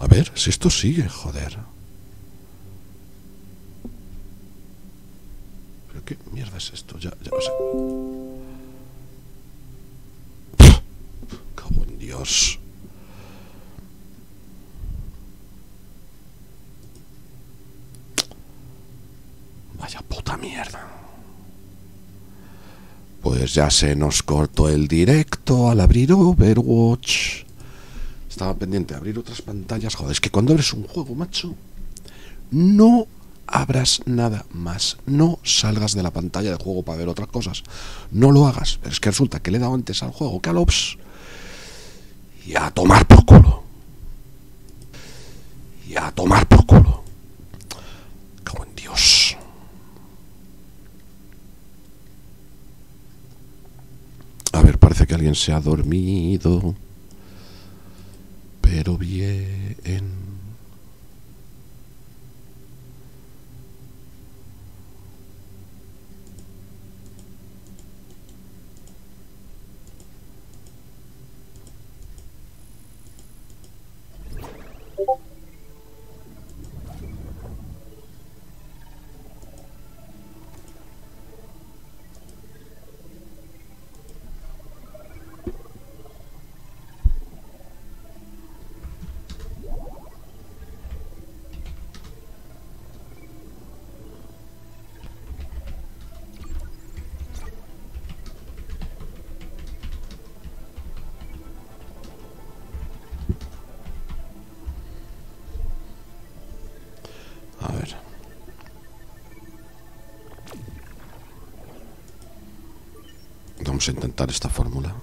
A ver, si esto sigue, joder. ¿Pero qué mierda es esto? Ya, ya no sé. Cabo en Dios. Vaya puta mierda. Pues ya se nos cortó el directo al abrir Overwatch. Estaba pendiente de abrir otras pantallas. Joder, es que cuando abres un juego, macho, no abras nada más. No salgas de la pantalla del juego para ver otras cosas. No lo hagas. Pero es que resulta que le he dado antes al juego Calops y a tomar por culo. Y a tomar por culo. Cago en Dios. A ver, parece que alguien se ha dormido. Pero bien. Intentar esta fórmula.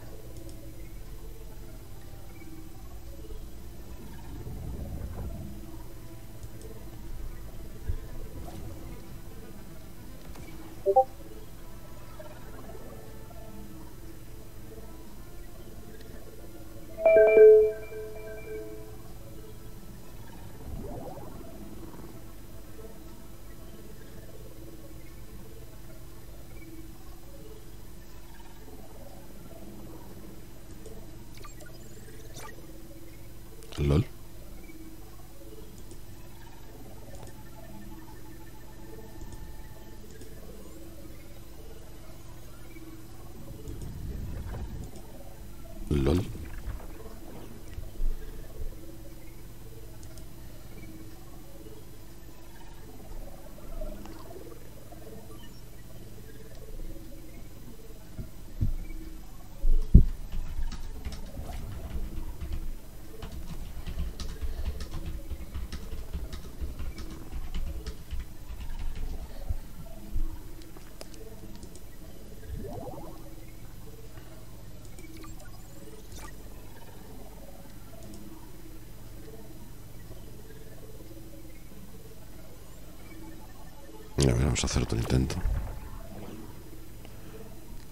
A ver, vamos a hacer otro intento.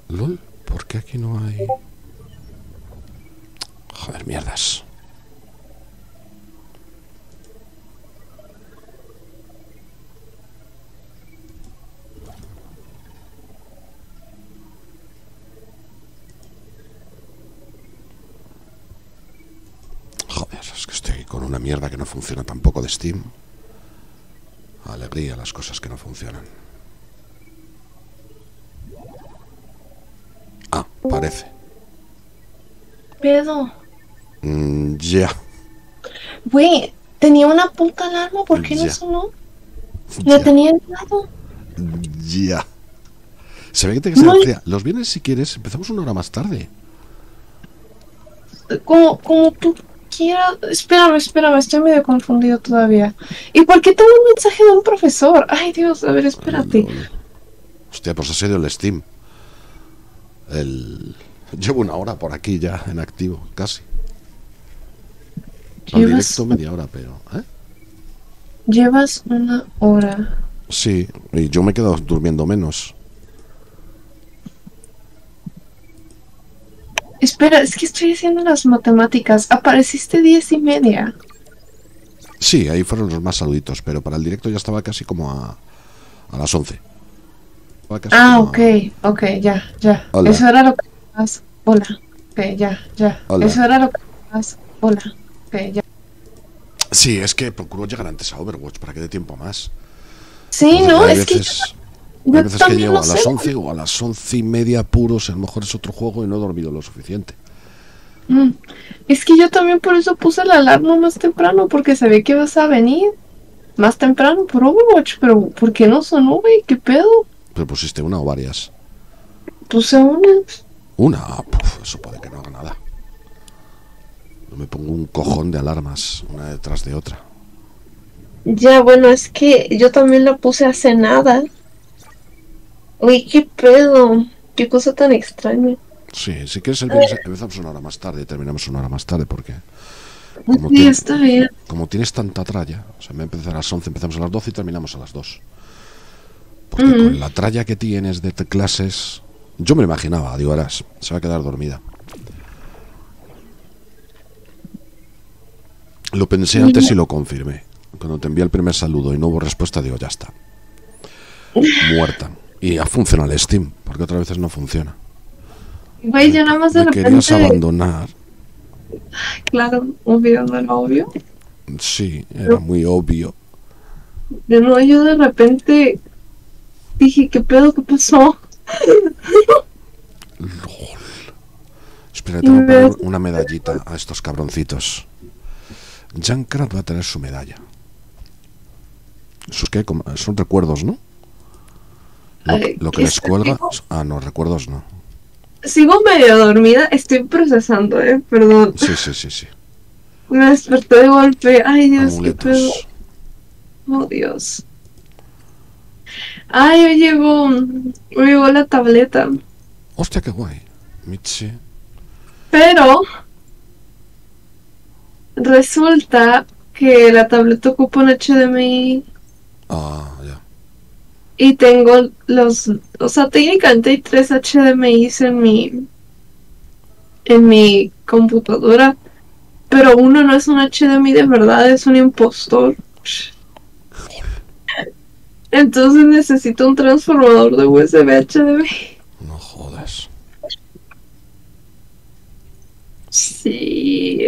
LOL, ¿por qué aquí no hay...? Joder, mierdas. Joder, es que estoy con una mierda que no funciona tampoco de Steam. Las cosas que no funcionan. Ah, parece. Pedo. Mm, ya. Güey, tenía una puta alarma, ¿por qué no sonó? La tenía lado. Ya. Se ve que te que No. Los viernes, si quieres, empezamos una hora más tarde. Como, como tú quieras. Espérame, espérame, estoy medio confundido todavía. ¿Y por qué tengo un mensaje de un profesor? Ay, Dios, a ver, espérate. Hostia, pues ha sido el Steam. El... Llevo una hora por aquí ya en activo, casi. Al Llevas, directo media hora, pero... ¿eh? llevas una hora. Sí, y yo me he quedado durmiendo menos. Espera, es que estoy haciendo las matemáticas. Apareciste diez y media. Sí, ahí fueron los más saluditos, pero para el directo ya estaba casi como a, a las 11. Estaba casi Ah, como a- ok, ok, ya, ya. Hola. Eso era lo que más. Hola. Ok, ya, ya. Hola. Eso era lo que más. Hola. Ok, ya. Sí, es que procuro llegar antes a Overwatch para que dé tiempo más. Sí, no, es que veces, yo hay veces que llego a las sé. 11 o a las 11 y media puros, a lo mejor es otro juego y no he dormido lo suficiente. Mm. Es que yo también por eso puse la alarma más temprano, porque sabía que ibas a venir más temprano por Overwatch, pero ¿por qué no sonó, güey? ¿Qué pedo? Pero pusiste una o varias. Puse una. Una, puf, eso puede que no haga nada. Yo me pongo un cojón de alarmas, una detrás de otra. Ya, bueno, es que yo también la puse hace nada. Uy, qué pedo. Qué cosa tan extraña. Sí, si quieres el viernes empezamos una hora más tarde y terminamos una hora más tarde porque como, Sí, está bien. como tienes tanta tralla, o sea, me empezar a las 11, empezamos a las 12 y terminamos a las 2. Porque con la tralla que tienes de clases, yo me lo imaginaba, digo, verás, se va a quedar dormida. Lo pensé antes y lo confirmé. Cuando te envié el primer saludo y no hubo respuesta, digo, ya está. Muerta. Y ya funciona el Steam, porque otras veces no funciona. Güey, yo nada más de Me querías abandonar. Claro, obvio, no era obvio. Sí, era muy obvio. Yo no, yo de repente dije, ¿qué pedo? ¿Qué pasó? LOL. Espera, tengo que poner una medallita a estos cabroncitos. Junkrat va a tener su medalla. ¿Eso es qué? Como- Son recuerdos, ¿no? Lo, que les cuelga. Ah, no, recuerdos no. Sigo medio dormida, estoy procesando, eh, perdón. Sí, sí, sí, sí. Me desperté de golpe. Ay, Dios, qué pedo. Oh, Dios. Ay, hoy llegó, llegó la tableta. Hostia, qué guay. Michi. Pero resulta que la tableta ocupa un HDMI Ah, ya. Y tengo los, o sea, técnicamente hay tres HDMIs en mi en mi computadora, pero uno no es un HDMI de verdad, es un impostor. Entonces necesito un transformador de USB HDMI. No jodas. Sí.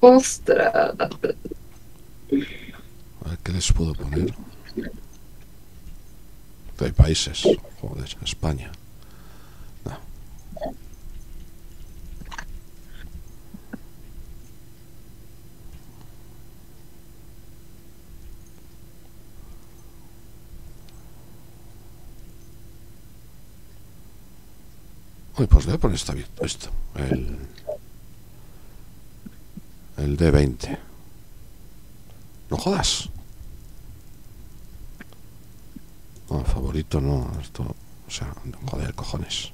Ostras. A ver, ¿qué les puedo poner? Hay países. Joder, España. No. Uy, pues voy a poner esta, esto. El, el D20. No jodas. No, favorito no, esto, o sea, joder, cojones.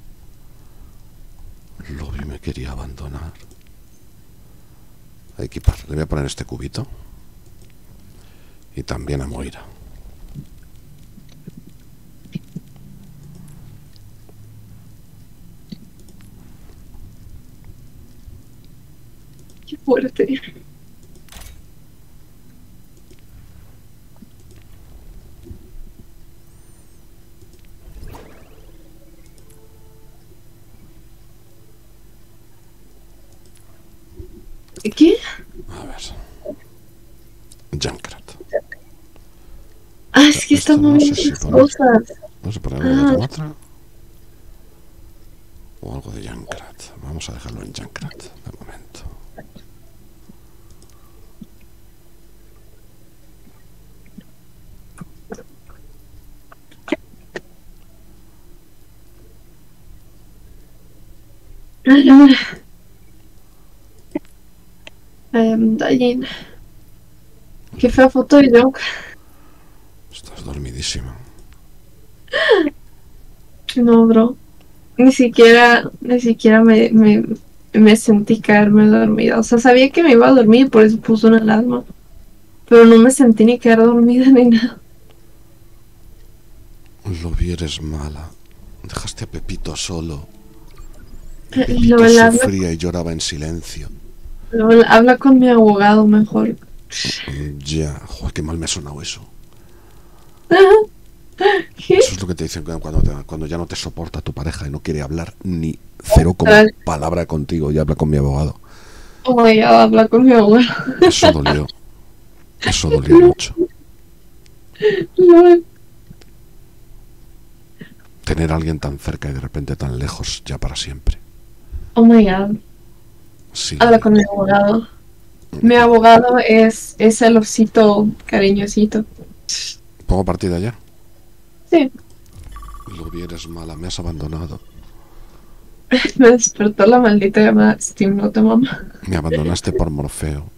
Lobby me quería abandonar. A equipar, le voy a poner este cubito. Y también a Moira. Qué fuerte. ¿Qué? A ver. Junkrat. Ah, Esto están no sé si poner. cosas. Vamos a poner algo de Tomatra. O algo de Junkrat. Vamos a dejarlo en Junkrat de momento. Em, Dayin. Qué fea foto de Junk. No, bro. Ni siquiera, ni siquiera me, me, me sentí caerme dormida. O sea, sabía que me iba a dormir, por eso puse una alarma. Pero no me sentí ni quedar dormida ni nada. Lobby, eres mala. Dejaste a Pepito solo. Pepito lo habla- sufría y lloraba en silencio. Lo- Habla con mi abogado mejor. Mm, Ya, joder, qué mal me ha sonado eso. ¿Qué? Eso es lo que te dicen cuando, te- cuando ya no te soporta tu pareja y no quiere hablar ni cero como palabra contigo y habla con mi abogado. Oh my god, habla con mi abogado. Eso dolió. Eso dolía mucho. Tener a alguien tan cerca y de repente tan lejos ya para siempre. Oh my god. Sí. Habla con mi abogado. Mi abogado es, es el osito cariñosito. ¿Pongo partida ya? Sí. Lo eres mala, me has abandonado. Me despertó la maldita llamada Steam, no te mamá. Me abandonaste por Morfeo.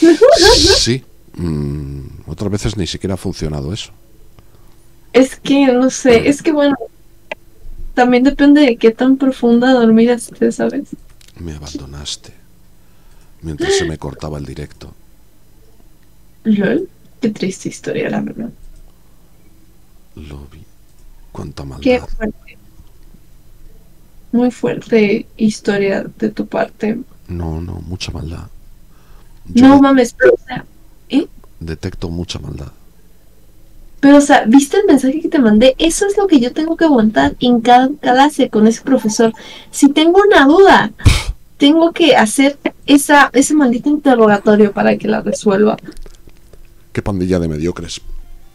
Sí. Mm, otras veces ni siquiera ha funcionado eso. Es que, no sé, es que bueno. También depende de qué tan profunda dormida estés, ¿sabes? Me abandonaste. Mientras se me cortaba el directo. Lol. Qué triste historia, la verdad. Lo vi. Cuánta Qué maldad. fuerte. Muy fuerte historia de tu parte. No, no, mucha maldad. Yo No mames, pero, o sea, ¿eh? detecto mucha maldad. Pero, o sea, ¿viste el mensaje que te mandé? Eso es lo que yo tengo que aguantar en cada clase con ese profesor. Si tengo una duda, tengo que hacer esa, ese maldito interrogatorio para que la resuelva. Qué pandilla de mediocres.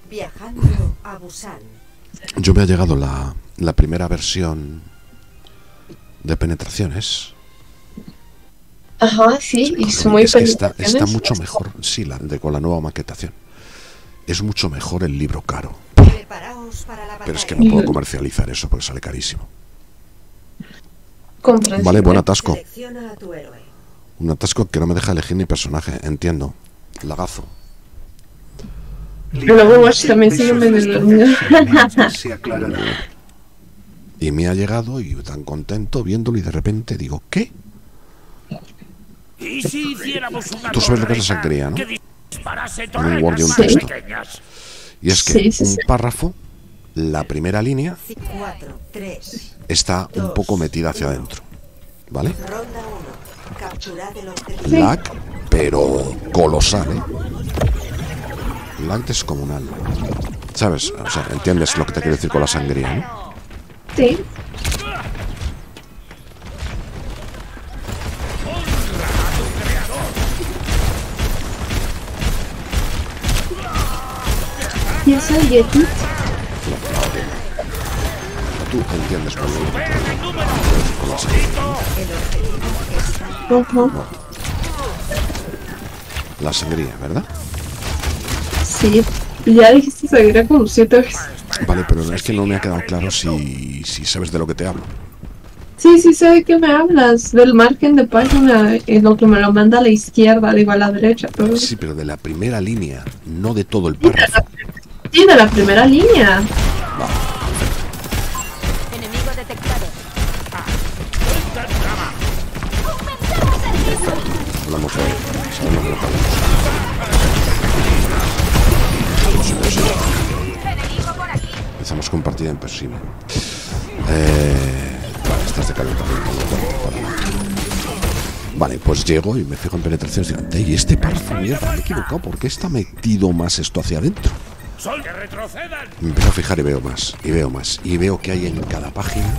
Viajando a Busan. Yo me ha llegado la, la primera versión de penetraciones. Ajá, sí, y es muy es que está, penetraciones. está mucho mejor, sí, la, de, con la nueva maquetación. Es mucho mejor el libro caro. Preparaos para la batalla. Pero es que no puedo comercializar eso porque sale carísimo. Vale, buen atasco. Selecciona a tu héroe. Un atasco que no me deja elegir ni personaje, entiendo. Lagazo. El Overwatch también medio dormido. Se aclarará. Y me ha llegado y tan contento viéndolo y de repente digo, ¿qué? ¿Y si hiciéramos una Tú sabes lo que es la torreta sangría, ¿no? En un Word y un texto. Y es que Sí, sí, un sí. párrafo, la primera línea, 4, 3, está un poco metida hacia adentro. ¿Vale? ronda 1. Capturad el objetivo. Lag, pero colosal, ¿eh? Lag descomunal. ¿Sabes? O sea, entiendes lo que te quiero decir con la sangría, ¿no? Sí. ¿Y es el Yeti? Tú entiendes muy bien lo que te quiero decir con la sangría. Ajá. La sangría, ¿verdad? Sí. Ya dijiste seguiré como siete veces. Vale, pero es que no me ha quedado claro si, si sabes de lo que te hablo. Sí, sí sé de qué me hablas. Del margen de página, en lo que me lo manda a la izquierda, digo a la derecha. Pero... Sí, pero de la primera línea, no de todo el párrafo. Sí, de la primera línea. Enemigo detectado. Hablamos de sabemos lo que hablamos. Empezamos con partida en persigue. Eh, vale, estás de calentamiento. Vale, pues llego y me fijo en penetraciones y digo, "Ande, y este párrafo, mierda, me he equivocado, ¿por qué está metido más esto hacia adentro? Me empiezo a fijar y veo más, y veo más, y veo que hay en cada página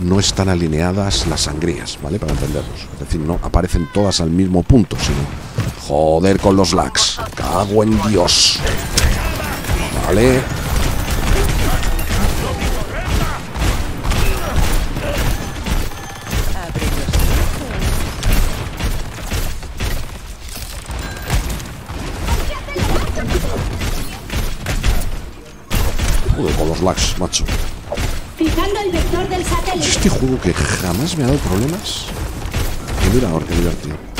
no están alineadas las sangrías, ¿vale? Para entenderlos. Es decir, no aparecen todas al mismo punto, sino joder con los lags. Cago en Dios. Vale. Joder, con los lags, macho. Fijando el vector del satélite. Este juego que jamás me ha dado problemas. Ahora qué divertido.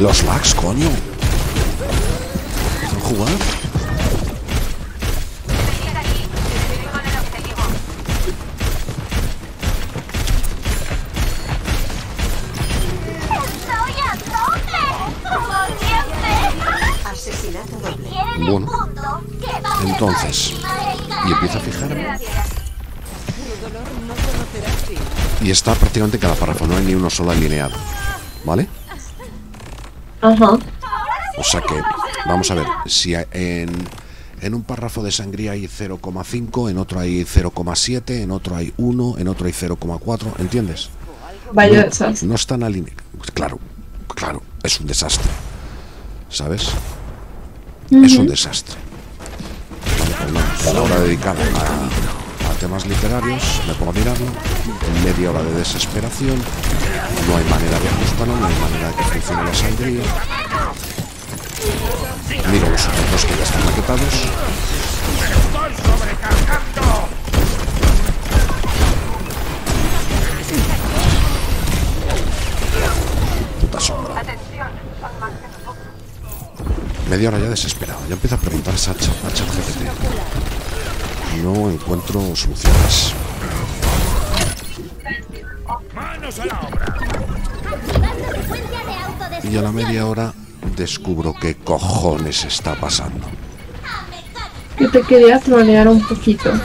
Los lags, coño. ¿Están jugando? ¡Estoy a tope! ¡Como siempre! Asesinato doble. ¿Quieren Bueno. el punto? ¡Que vaya Entonces, y empiezo a fijarme. Y está prácticamente cada párrafo, no hay ni uno solo alineado. ¿Vale? Ajá. O sea que, vamos a ver, si en, En un párrafo de sangría hay 0,5, en otro hay 0,7, en otro hay 1, en otro hay 0,4, ¿entiendes? Vaya no, no están alineados. Claro, claro, es un desastre. ¿Sabes? Es un desastre. Bueno, pues nada, una hora dedicada a temas literarios, me pongo a mirarlo, media hora de desesperación, no hay manera de ajustarlo, no hay manera de que funcione la sangría. Miro los objetos que ya están maquetados. Puta sombra. Media hora ya desesperado. Ya empiezo a preguntar a chat, a chat GPT. No encuentro soluciones. Y a la media hora descubro qué cojones está pasando. Que te quería trolear un poquito. ¿Eh?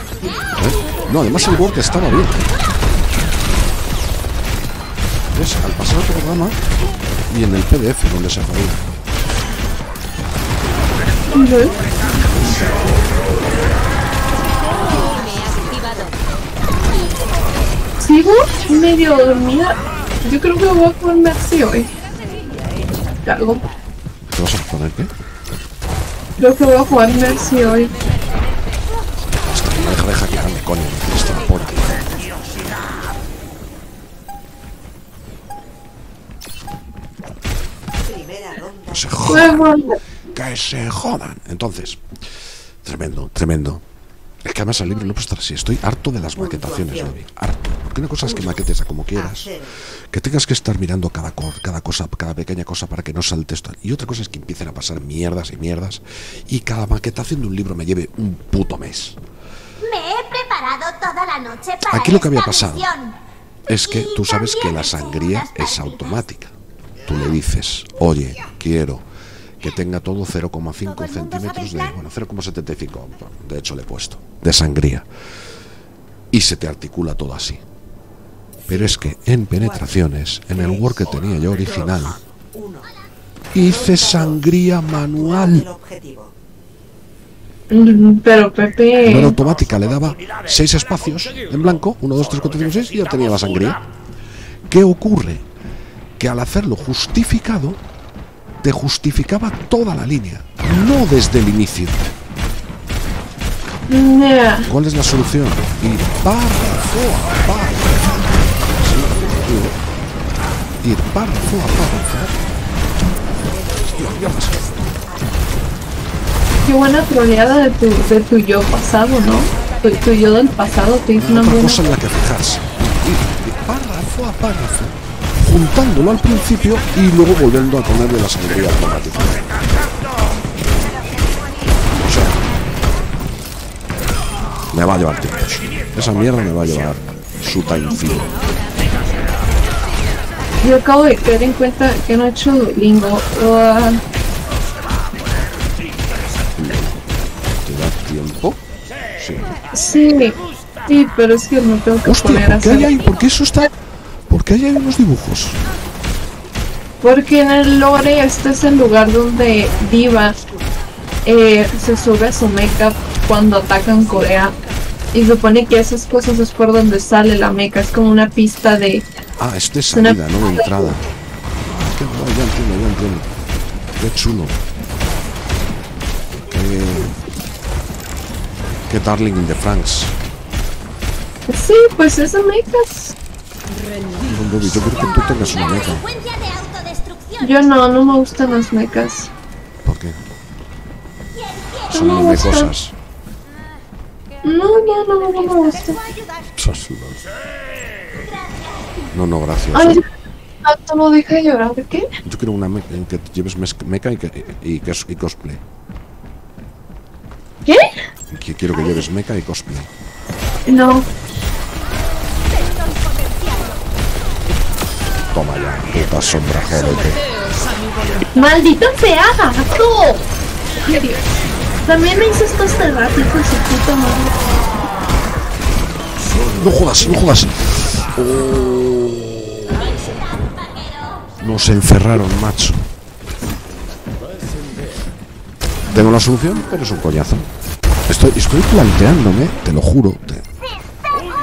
No, además el Word estaba bien. ¿Ves? Al pasar el programa y en el PDF donde se jodía. Ujú. Sigo medio dormida. Yo creo que voy a ponerme así hoy. Algo. ¿Te vas a poner qué? Creo que voy a jugar Mercy hoy. Hasta que no deja de hackearme, coño. Se jodan. Juego. Que se jodan. Entonces, tremendo, tremendo. Es que además el libro no puede estar así. Estoy harto de las maquetaciones. Harto. Una cosa es que maquetes a como quieras. cero. que tengas que estar mirando cada, cada cosa, cada pequeña cosa para que no salte esto. Y otra cosa es que empiecen a pasar mierdas y mierdas y cada maquetación de un libro me lleve un puto mes. Me he preparado toda la noche para Aquí lo que había pasado misión. Es que Y tú sabes que la sangría es automática. Tú le dices, oye, quiero que tenga todo 0,5 centímetros de, bueno, 0,75, de hecho le he puesto, de sangría. Y se te articula todo así. Pero es que en penetraciones, en el Word que tenía yo original, hice sangría manual. Pero No era Pepe. automática, le daba seis espacios en blanco, 1, 2, 3, 4, 5, 6 y ya tenía la sangría. ¿Qué ocurre? Que al hacerlo justificado, te justificaba toda la línea, no desde el inicio. ¿Cuál es la solución? Ir párrafo a párrafo. Ir, párrafo a párrafo. Qué buena troleada de tu, de tu yo pasado, ¿no? Tu, tu yo del pasado te hizo una Otra buena. cosa en la que fijarse. Ir de párrafo a párrafo, juntándolo al principio y luego volviendo a ponerle la sangría automática. O sea, me va a llevar tiempo. Esa mierda me va a llevar su time fee. Yo acabo de caer en cuenta que no he hecho Duolingo. Ah, ¿Te da tiempo? Sí. sí, sí, pero es que me tengo que Hostia, poner a ¿por qué hay hacer. ahí? ¿Por qué eso está? ¿Por qué hay ahí unos dibujos? Porque en el lore este es el lugar donde Diva eh, se sube a su mecha cuando atacan Corea. Y supone que esas cosas es por donde sale la mecha. Es como una pista de... Ah, es de una- salida, no de entrada. Qué guay, ya entiendo, ya entiendo. Qué chulo. Qué... Qué darling in the Franks. Sí, pues esas mechas. Don Bobby, yo creo que tú tengas una meca. Yo no, no me gustan las mechas. ¿Por qué? No Son muy mecosas. No, no, no, no me gustan. No, no, gracias. Ay, tanto no deja de llorar. ¿De qué? Yo quiero una meca en que lleves meca y, que, y, que- y cosplay. ¿Qué? Que quiero que lleves meca y cosplay. No. Toma ya, puta sombra, jódete. ¡Maldita sea, gato! Dios. También me hizo esto este rato, hijo de su puta madre. No jodas, no jodas. Oh. Nos encerraron, macho. Tengo la solución, pero es un coñazo. Estoy, estoy planteándome, te lo juro. te-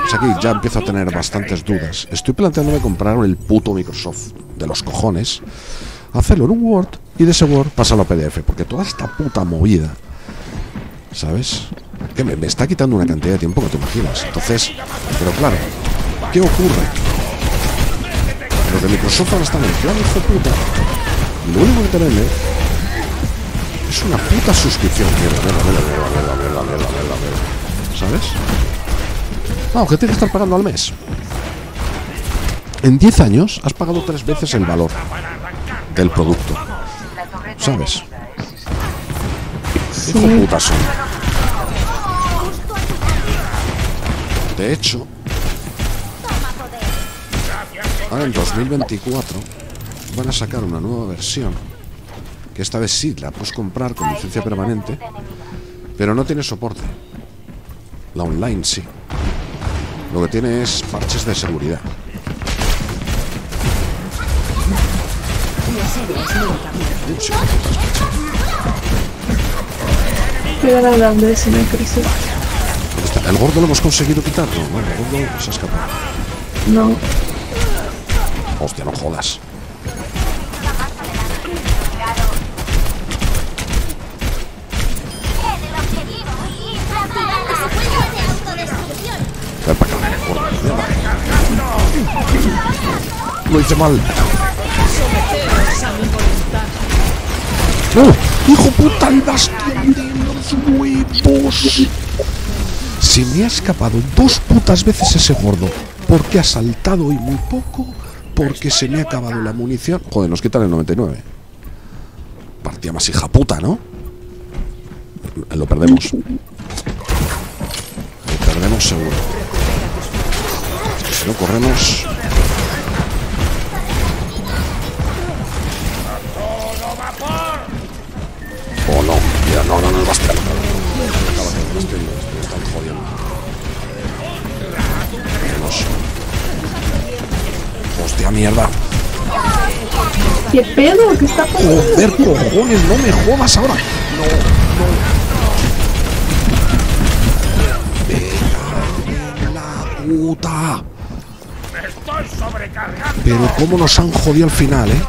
es aquí ya empiezo a tener bastantes dudas. Estoy planteándome comprar el puto Microsoft de los cojones, hacerlo en un Word y de ese Word pasarlo a PDF, porque toda esta puta movida, ¿sabes? Que me, me está quitando una cantidad de tiempo que te imaginas. Entonces, pero claro, ¿qué ocurre? Los de Microsoft ahora están en plan hijo puta. Lo único que tenerme ¿eh? es una puta suscripción. Mierda, mierda, mierda, mierda, mierda, mierda, mierda, mierda. ¿Sabes? No, que tienes que estar pagando al mes. En 10 años has pagado tres veces el valor del producto. ¿Sabes? Sí. Puta son. De hecho, ahora en 2024 van a sacar una nueva versión que esta vez sí la puedes comprar con licencia permanente, pero no tiene soporte. La online sí. Lo que tiene es parches de seguridad. Ups, Microsoft. ¿dónde está? ¿El gordo lo hemos conseguido quitar? No, bueno, el gordo se ha escapado. No. Hostia, no jodas. Para. Lo hice mal. ¡Oh! ¡Hijo puta, el bastión de los huevos! Se me ha escapado dos putas veces ese gordo. Porque ha saltado hoy muy poco. Porque se me ha acabado la munición. Joder, nos quitan el 99. Partida más hija puta, ¿no? Lo perdemos. Lo perdemos seguro. Si no corremos. Oh no, mira, no, no, no, el bastión. El Hostia mierda. ¿Qué pedo? ¿Qué está pasando? Joder, cojones, no me jodas ahora. No, no. Venga, la puta. ¡Me estoy sobrecargando! Pero cómo nos han jodido al final, ¿eh?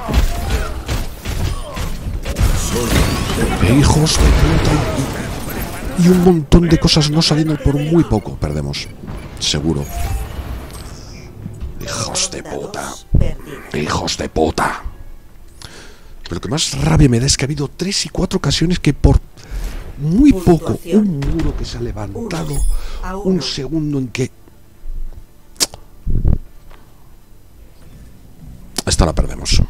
Hijos de puta. y- Y un montón de cosas no saliendo por muy poco. Perdemos. Seguro. Hijos de puta. Pero lo que más rabia me da es que ha habido tres y cuatro ocasiones que por muy poco, un muro que se ha levantado, un segundo en que... Esta la perdemos.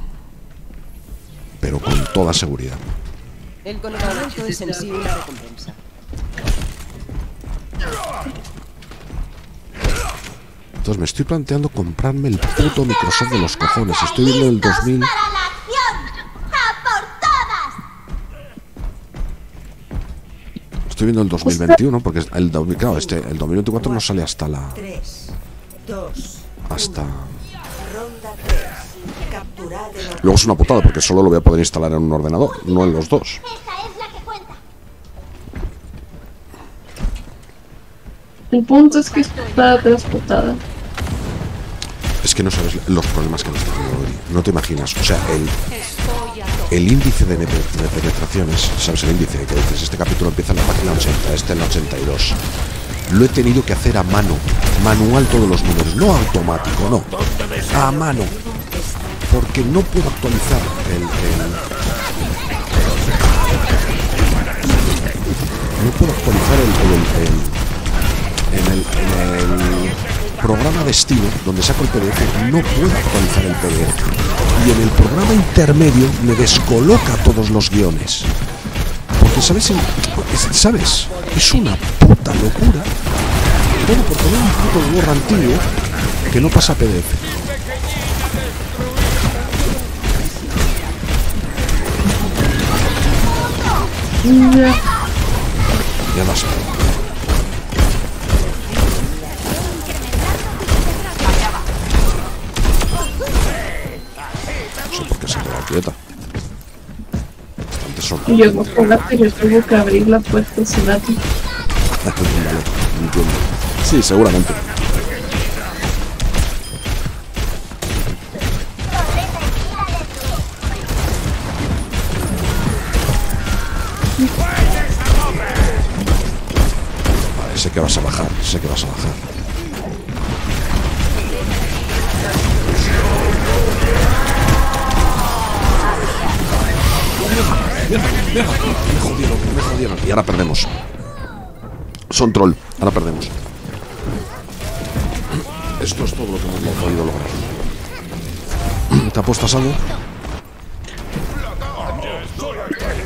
Pero con toda seguridad. El conocimiento es en sí una recompensa. Entonces me estoy planteando comprarme el puto Microsoft de los cojones. Estoy viendo el 2000... ¡Para la acción! ¡A por todas! Estoy viendo el 2021 porque el 2000, claro, este, el 2024 no sale hasta la... 3, 2, Hasta... ronda 3. Capturad el Luego es una putada porque solo lo voy a poder instalar en un ordenador, no en los dos. El punto es que está transportada. Es que no sabes los problemas que nos dando hoy. No te imaginas. O sea, el, el índice de, de penetraciones, ¿sabes? El índice que dices, este capítulo empieza en la página 80, este en la 82. Lo he tenido que hacer a mano, manual todos los números, no automático, no. A mano. Porque no puedo actualizar el, el- no puedo actualizar el- el- en el, en el programa destino donde saco el PDF no puedo actualizar el PDF y en el programa intermedio me descoloca todos los guiones. Porque sabes es, sabes es una puta locura. Todo por tener un puto Word antiguo que no pasa PDF Ya. ya Y yo la que le tuvo que abrir la puerta sin rato. vale, entiendo. Sí, seguramente. Vale, sé que vas a bajar, sé que vas a bajar. Me jodieron, me jodieron. Y ahora perdemos. Son troll, ahora perdemos. Esto es todo lo que hemos podido lograr. ¿Te apuestas algo?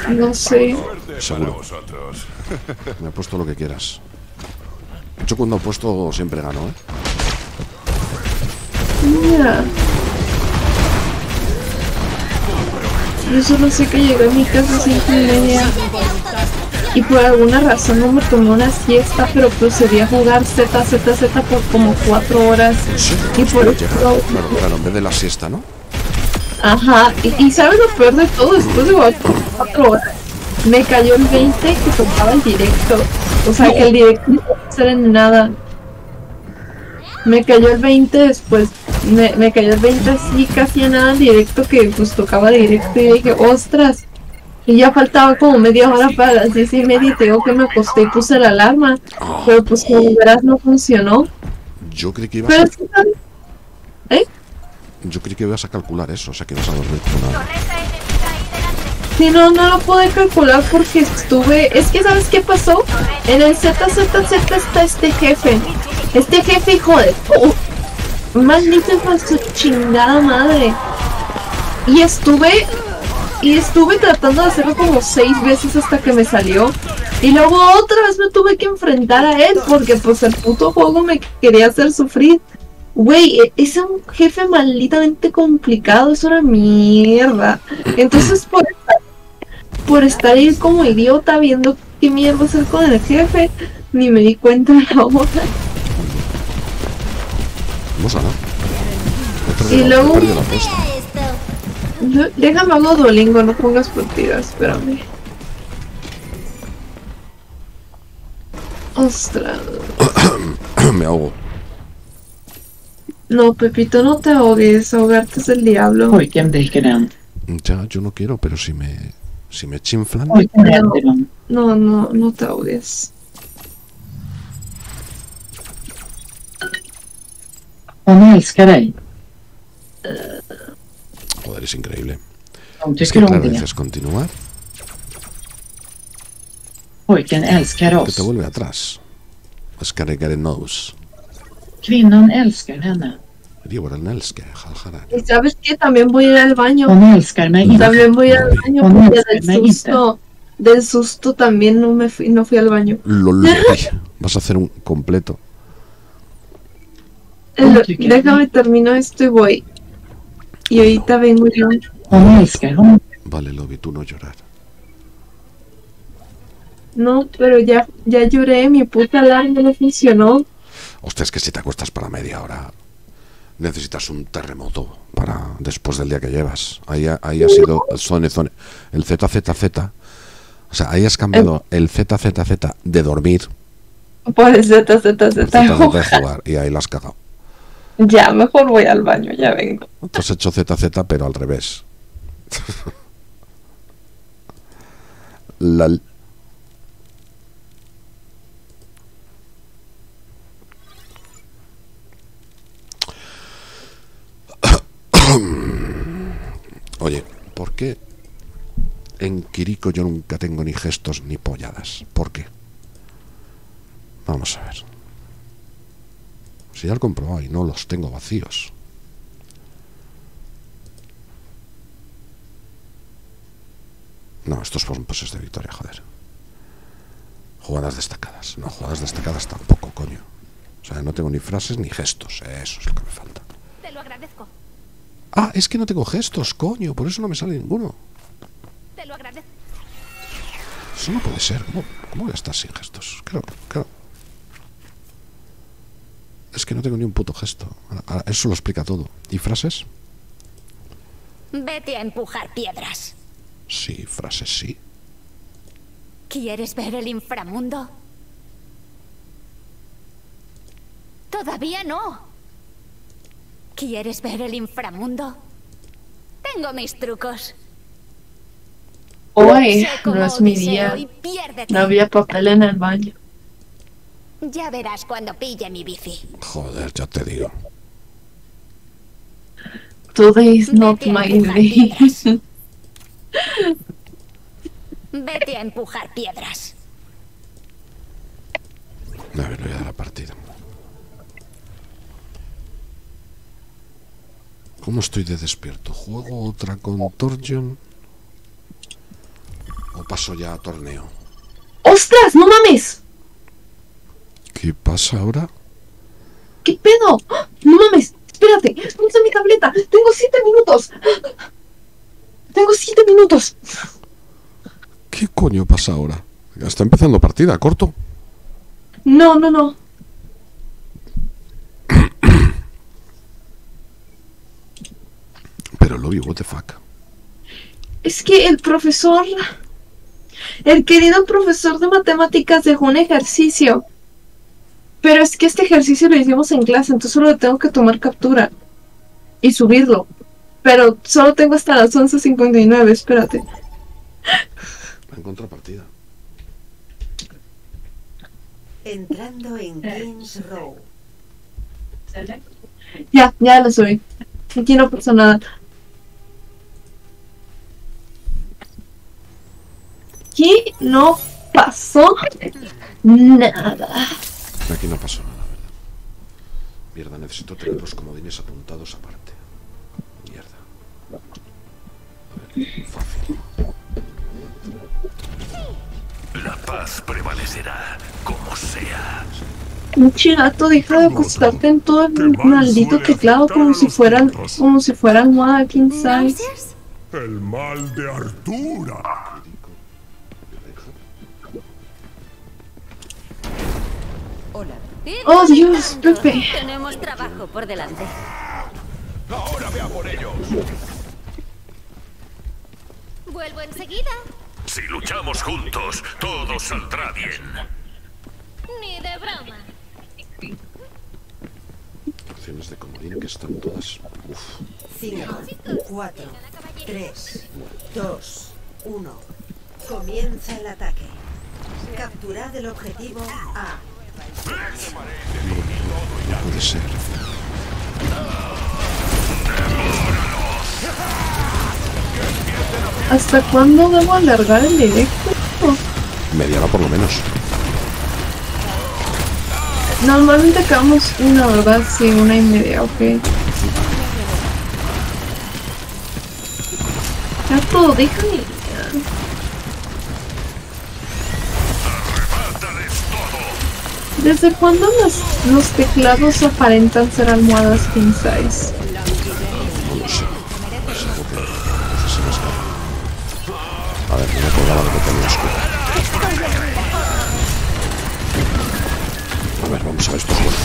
No sé. Seguro. Me he puesto lo que quieras. Yo cuando apuesto siempre gano, ¿eh? Mira. Yo solo sé que llegué a mi casa a cinco y media y por alguna razón no me tomé una siesta, pero procedí a jugar Z, Z, Z por como cuatro horas. Sí, Y por hostia, eso, claro, claro, en vez de la siesta, ¿no? ajá, y, y sabes lo peor de todo, después de por cuatro horas, me cayó el 20 que tocaba el directo. O sea que el directo no puede hacer en nada. Me cayó el 20 después, me, me cayó el 20 así casi a nada en directo que pues tocaba directo y dije, ostras. Y ya faltaba como media hora para las 10 y media y te digo que me acosté y puse la alarma. Pero pues como verás no funcionó. Yo creí que ibas Pero a. ¿Eh? yo creí que ibas a calcular eso, o sea que ibas a dormir con nada. Sí, no, no lo pude calcular porque estuve. Es que, ¿sabes qué pasó? En el ZZZ está este jefe. Este jefe, hijo de. pu- Maldito de su chingada madre. Y estuve. Y estuve tratando de hacerlo como seis veces hasta que me salió. Y luego otra vez me tuve que enfrentar a él porque, pues, el puto juego me quería hacer sufrir. Güey, e- es un jefe malditamente complicado, es una mierda. Entonces, por estar por estar ahí como idiota viendo qué mierda hacer con el jefe, ni me di cuenta de la hora. Hemos ganado. Y luego-. No, déjame hago Duolingo, no pongas partidas, espérame. Ostras. Me ahogo. No, Pepito, no te ahogues, ahogarte es el diablo. Dricker den. Ya, yo no quiero, pero si me, si me chinflan. No, no, no te ahogues. Hon älskar dig. joder, es increíble. Hon Es que om det. dices continuar, Pojken älskar oss. te vuelve atrás. Es que requiere nose. Kvinnan älskar henne. Y sabes que también voy a ir al baño. Inte. También voy al baño porque del susto, del susto también no me fui, no fui al baño. Lol, vas a hacer un completo. Déjame termino esto y voy. Y ahorita vengo yo. Vale, Lobby, tú no llorar. No, pero ya, ya lloré, mi puta alarma no funcionó. Hostia, es que si te acuestas para media hora, necesitas un terremoto para después del día que llevas. Ahí, ha- ahí ha sido el zone, zone, el ZZZ. O sea, ahí has cambiado el ZZZ de dormir Por el Z, Z, por Z. ZZZ de jugar y ahí la has cagado. Ya, mejor voy al baño, ya vengo. Has hecho ZZ pero al revés. La- Oye, ¿por qué en Kiriko yo nunca tengo ni gestos ni polladas? ¿Por qué? Vamos a ver. Si ya lo comprobado y no los tengo vacíos. No, estos son poses de victoria, joder. Jugadas destacadas. No, jugadas destacadas tampoco, coño. O sea, no tengo ni frases ni gestos. Eso es lo que me falta. Te lo agradezco. Ah, es que no tengo gestos, coño. Por eso no me sale ninguno. Te lo agradezco. Eso no puede ser. ¿Cómo, cómo voy a estar sin gestos? Claro, claro. Es que no tengo ni un puto gesto. Eso lo explica todo. ¿Y frases? Vete a empujar piedras. Sí, frases sí. ¿Quieres ver el inframundo? Todavía no. ¿Quieres ver el inframundo? Tengo mis trucos. Hoy no es mi día. No había papel en el baño. Ya verás cuando pille mi bici. Joder, ya te digo. Today is not Vete a my empujar day. piedras. Vete a empujar piedras. A ver, voy a dar la partida. ¿Cómo estoy de despierto? ¿Juego otra con Torsion? ¿O paso ya a torneo? ¡Ostras! ¡No mames! ¿Qué pasa ahora? ¿Qué pedo? ¡No mames! Espérate, ¿dónde está mi tableta? Tengo siete minutos. Tengo siete minutos. ¿Qué coño pasa ahora? Ya está empezando partida, corto. No, no, no. Pero lo vi, what the fuck. Es que el profesor, el querido profesor de matemáticas dejó un ejercicio. Pero es que este ejercicio lo hicimos en clase, entonces solo tengo que tomar captura y subirlo. Pero solo tengo hasta las 11.59, espérate. En contrapartida. Entrando en Kings Row. Ya, ya lo subí. Aquí no pasa nada. Aquí no pasó nada. Aquí no pasó nada, ¿verdad? Mierda, necesito tener los comodines apuntados aparte. Mierda. A ver, fácil. La paz prevalecerá, como sea. Pinche gato, deja de acostarte en todo el maldito teclado como si fuera, como si fuera almohada. ¿Náuseas? El mal de Artura. Hola. Oh, Dios, Pepe. Tenemos trabajo por delante. Ahora ve a por ellos. Vuelvo enseguida. Si luchamos juntos, todo saldrá bien. Ni de broma. Opciones de comodín que están todas. Uf. 5, 4, 3, 2, 1. Comienza el ataque. Capturad el objetivo A. No puede ser. ¿Hasta cuándo debo alargar el directo? Media hora por lo menos. Normalmente acabamos una, ¿verdad? Sí, una y media, ok. Gato, déjame. ¿Desde cuándo los, teclados aparentan ser almohadas king size? No lo sé. Algo que se me escapa. A ver, no me acordaba de que tenía escudo. A ver, vamos a ver esto es bueno.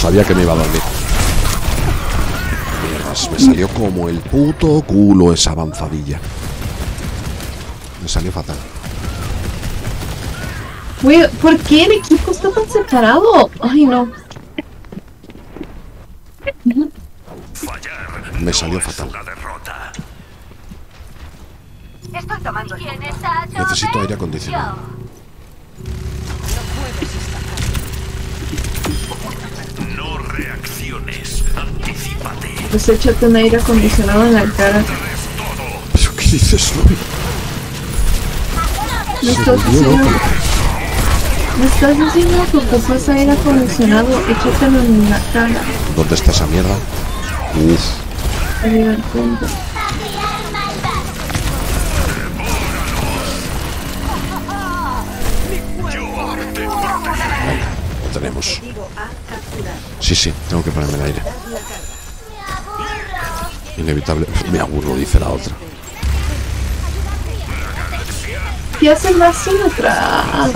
Sabía que me iba a dormir. Mierdas, me salió como el puto culo esa avanzadilla. Me salió fatal. ¿por qué el equipo está tan separado? Ay, no. Fallar Me salió fatal. Necesito aire acondicionado. No reacciones. Anticípate. Pues échate un aire acondicionado en la cara. ¿Pero qué dices, Lobby? Me estás loco. me estás diciendo que ocupas aire acondicionado, échatelo en la cara. ¿Dónde está esa mierda? Uf, Arriba del punto. lo tenemos. Sí, sí, tengo que ponerme el aire. Inevitable. Me aburro, dice la otra. ¿Qué hacen las atrás?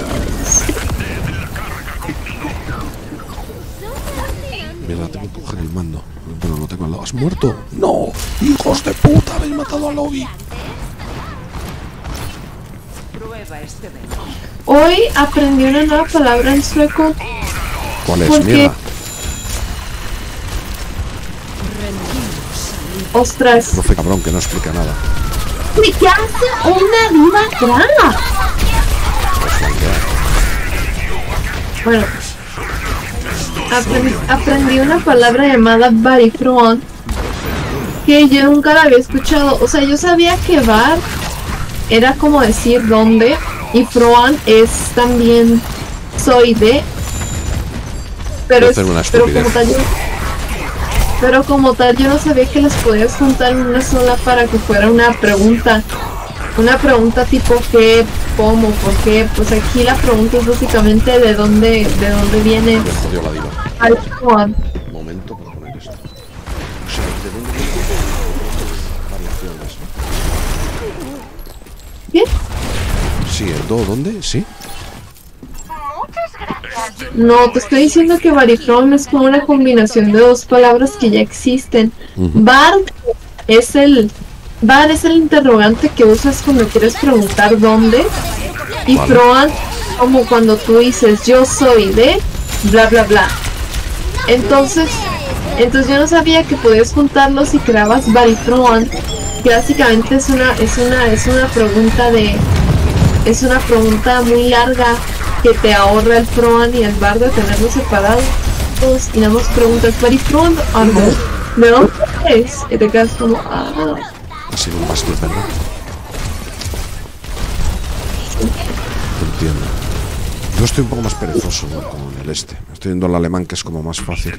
Mierda, tengo que coger el mando. Bueno, no tengo al lado. ¿Has muerto? ¡No! ¡Hijos de puta! ¡Habéis matado a Lobby! Hoy aprendí una nueva palabra en sueco. ¿Cuál es? ¿Por qué? Mierda. Ostras. Profe cabrón que no explica nada. ¿Me hace una? Pues flanquear. Bueno, aprendí, aprendí una palabra llamada barifron que yo nunca la había escuchado. O sea, yo sabía que bar era como decir dónde y froan es también soy de. Pero, es- pero como tal pero como tal yo no sabía que las podías juntar en una sola para que fuera una pregunta. Una pregunta tipo qué, cómo, por qué. Pues aquí la pregunta es básicamente de dónde, de dónde viene la momento para poner esto. O sea, ¿de dónde variaciones? ¿Qué? Sí, el do, ¿dónde? Sí. No, te estoy diciendo que barifrón es como una combinación de dos palabras que ya existen. Bar es el bar es el interrogante que usas cuando quieres preguntar dónde y Vale. froan como cuando tú dices yo soy de bla bla bla. Entonces, entonces yo no sabía que podías juntarlos y creabas barifroan, que básicamente es una es una es una pregunta de es una pregunta muy larga que te ahorra el Froan y el bar de tenerlos separados y nada más preguntas barifroan o no? ¿De dónde es? Y te quedas como ah Ha sido un mástil, ¿verdad? Entiendo. Yo estoy un poco más perezoso ¿no? con el este. Estoy yendo al alemán que es como más fácil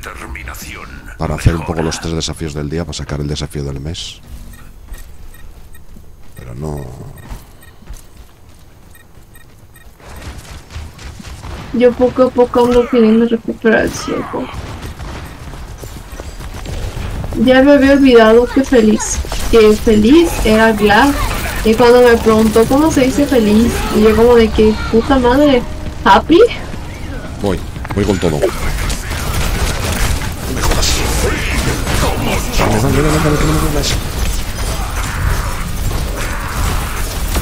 para hacer un poco los tres desafíos del día, para sacar el desafío del mes. Pero no... Yo poco a poco ando queriendo recuperar el ciego. Ya me había olvidado que feliz, que feliz era glad. Y cuando me preguntó cómo se dice feliz, y yo como de que puta madre, happy. Voy, voy con todo.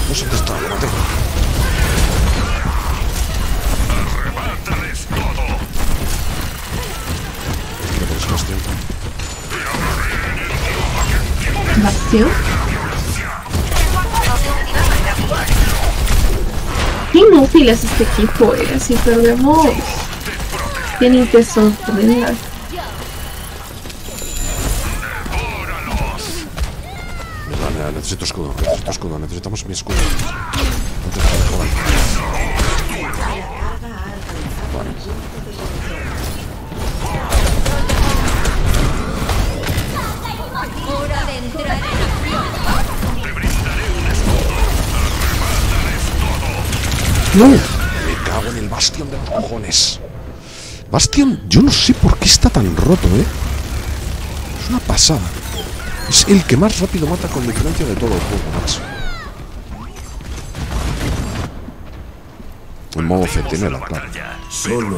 No sé dónde está, Bastión. Qué inútil es este equipo, eh. Si perdemos, tienen que sorprender. Necesito escudo, necesito escudo, necesitamos mi escudo. Jodan. ¡No! Me cago en el Bastion de los cojones. Bastion, yo no sé por qué está tan roto, ¿eh? Es una pasada. Es el que más rápido mata con diferencia de todo el juego, macho. En modo centinela, claro. Solo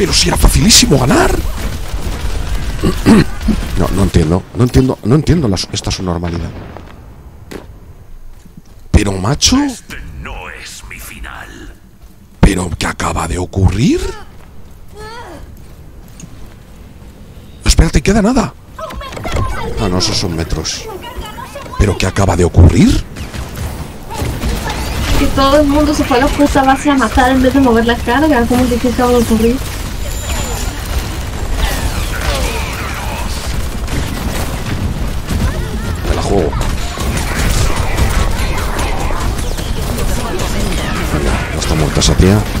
Pero si era facilísimo ganar. No, no entiendo, no entiendo, no entiendo la- esta su normalidad. Pero macho, Este no es mi final. pero ¿qué acaba de ocurrir? Espérate, queda nada. Ah, no, esos son metros. ¿Pero qué acaba de ocurrir? Que todo el mundo se fue a la puta base a matar en vez de mover la carga. ¿Cómo que qué acaba de ocurrir? Muerta esa tía.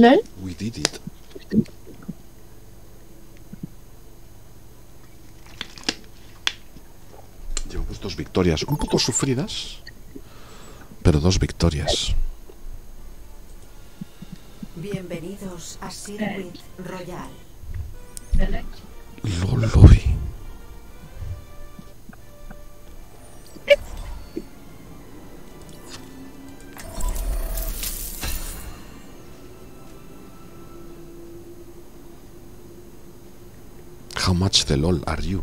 We did it. Llevamos dos victorias, un poco sufridas, pero dos victorias. Bienvenidos a Circuit Royal. Lo vi. The LOL are you?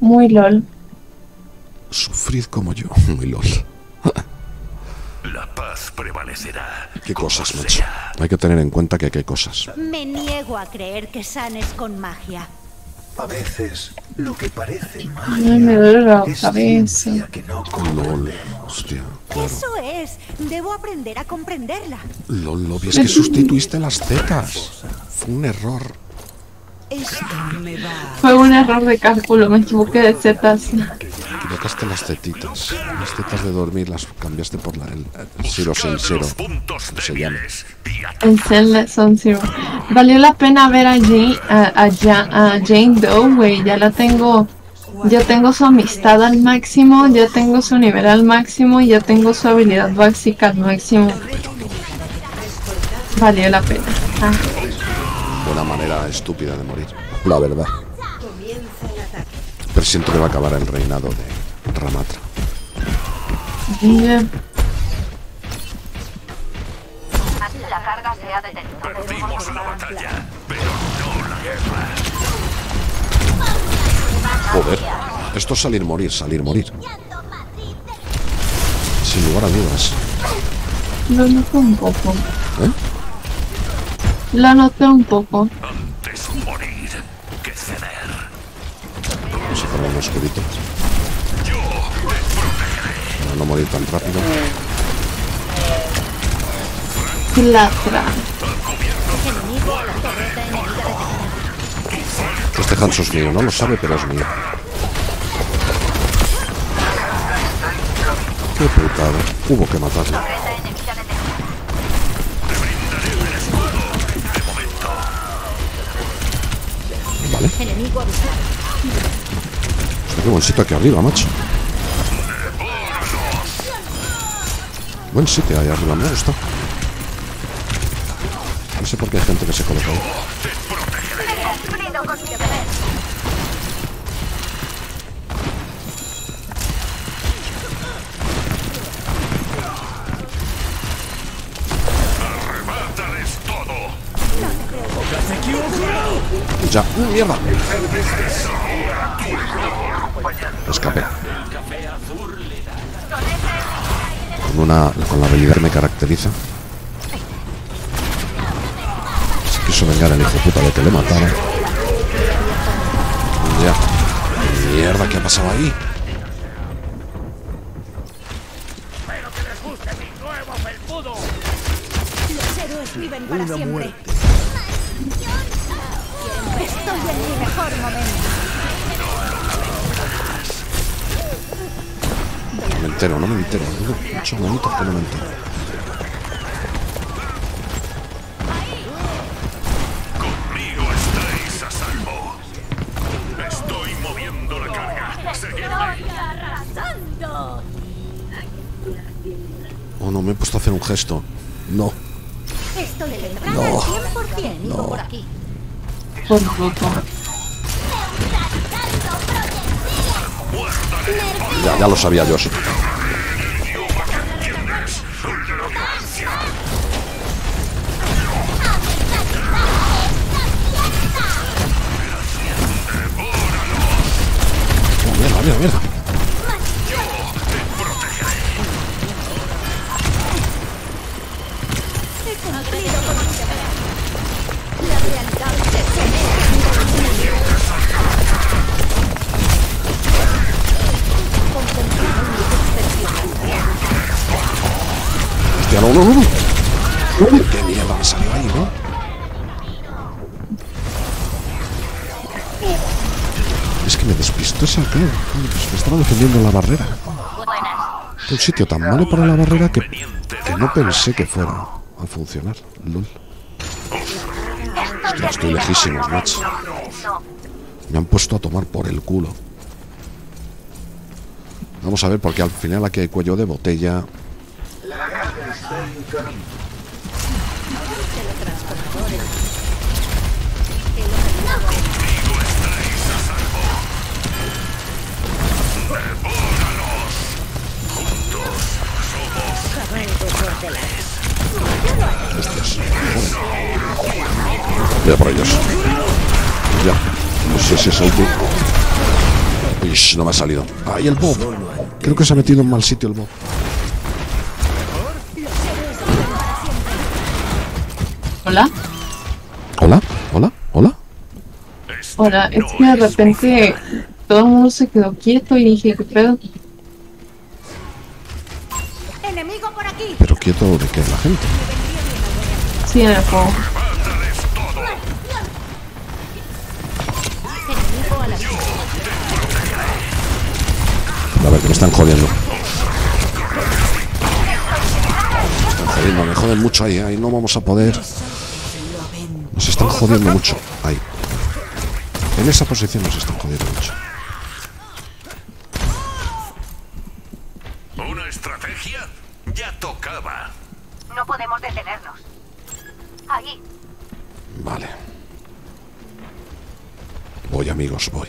Muy lol. Sufrid como yo. Muy LOL. La paz prevalecerá. Qué cosas, macho. Hay que tener en cuenta que aquí hay cosas. Me niego a creer que sanes con magia. A veces, lo que parece Ay, magia me duele la es cabeza. ciencia que no LOL. Hostia, claro. Eso es. Debo aprender a comprenderla. LOL, lo vi. Es que sustituiste las zetas. Fue un error. Fue un error de cálculo, me equivoqué de zetas. Equivocaste las tetitas. Las tetas de dormir las cambiaste por la, el, el Zero puntos se llama. Zelda Son Zero. Valió la pena ver a Jane, a, a Ja- a Jane Doe, güey. Ya la tengo. Ya tengo su amistad al máximo, ya tengo su nivel al máximo y ya tengo su habilidad básica al máximo. Valió la pena. Ah, Buena manera estúpida de morir. La verdad. Presiento que va a acabar el reinado de Ramatra. ya. La carga se ha detenido. Perdimos la batalla, pero no la guerra. Joder. Esto es salir, morir, salir, morir. Sin lugar a dudas. Lo noté un poco. ¿Eh? Lo noté un poco. Antes morir ceder. Vamos a poner un escudito. Para no morir tan rápido. Latra. Este Hanso es mío. No lo sabe, pero es mío. Qué putada. Hubo que matarlo. Vale. Qué buen aquí arriba, macho. Buen sitio ahí arriba, me gusta. No sé por qué hay gente que se coloca ahí. Ya. ¡Uh, ¡Mierda! Escape. Con una. con la habilidad me caracteriza. Se quiso vengar el hijo de puta de que le matara. Ya. Mierda, ¿qué ha pasado ahí? Los héroes viven para siempre. Estoy en mi mejor momento. No me entero, no me entero. Tengo muchos momentos que no me entero. Conmigo estáis a salvo. Estoy moviendo la carga. Seguidme. Oh, no, me he puesto a hacer un gesto. No. Esto le tendrá No. al 100%. No. por aquí. Por poco. Ya, ya lo sabía yo, mierda, mierda, estaba defendiendo la barrera. Un sitio tan malo para la barrera que, que no pensé que fuera a funcionar. LOL. Hostia, estoy lejísimos, macho. Me han puesto a tomar por el culo. Vamos a ver, porque al final aquí hay cuello de botella. Hostias. Voy a por ellos. Ya. No sé si es el tú. Uy, no me ha salido. ¡Ay, el Bob! Creo que se ha metido en mal sitio el Bob. Hola. ¿Hola? ¿Hola? ¿Hola? Hola, es que de repente todo el mundo se quedó quieto y dije, ¿qué pedo? Quieto de que la gente. Sí, en el juego. A ver, que me están jodiendo. Me están jodiendo, me joden mucho ahí. Ahí no vamos a poder. Nos están jodiendo mucho. Ahí. En esa posición nos están jodiendo mucho. ¿Una estrategia? No podemos detenernos. Ahí. Vale. Voy, amigos, voy.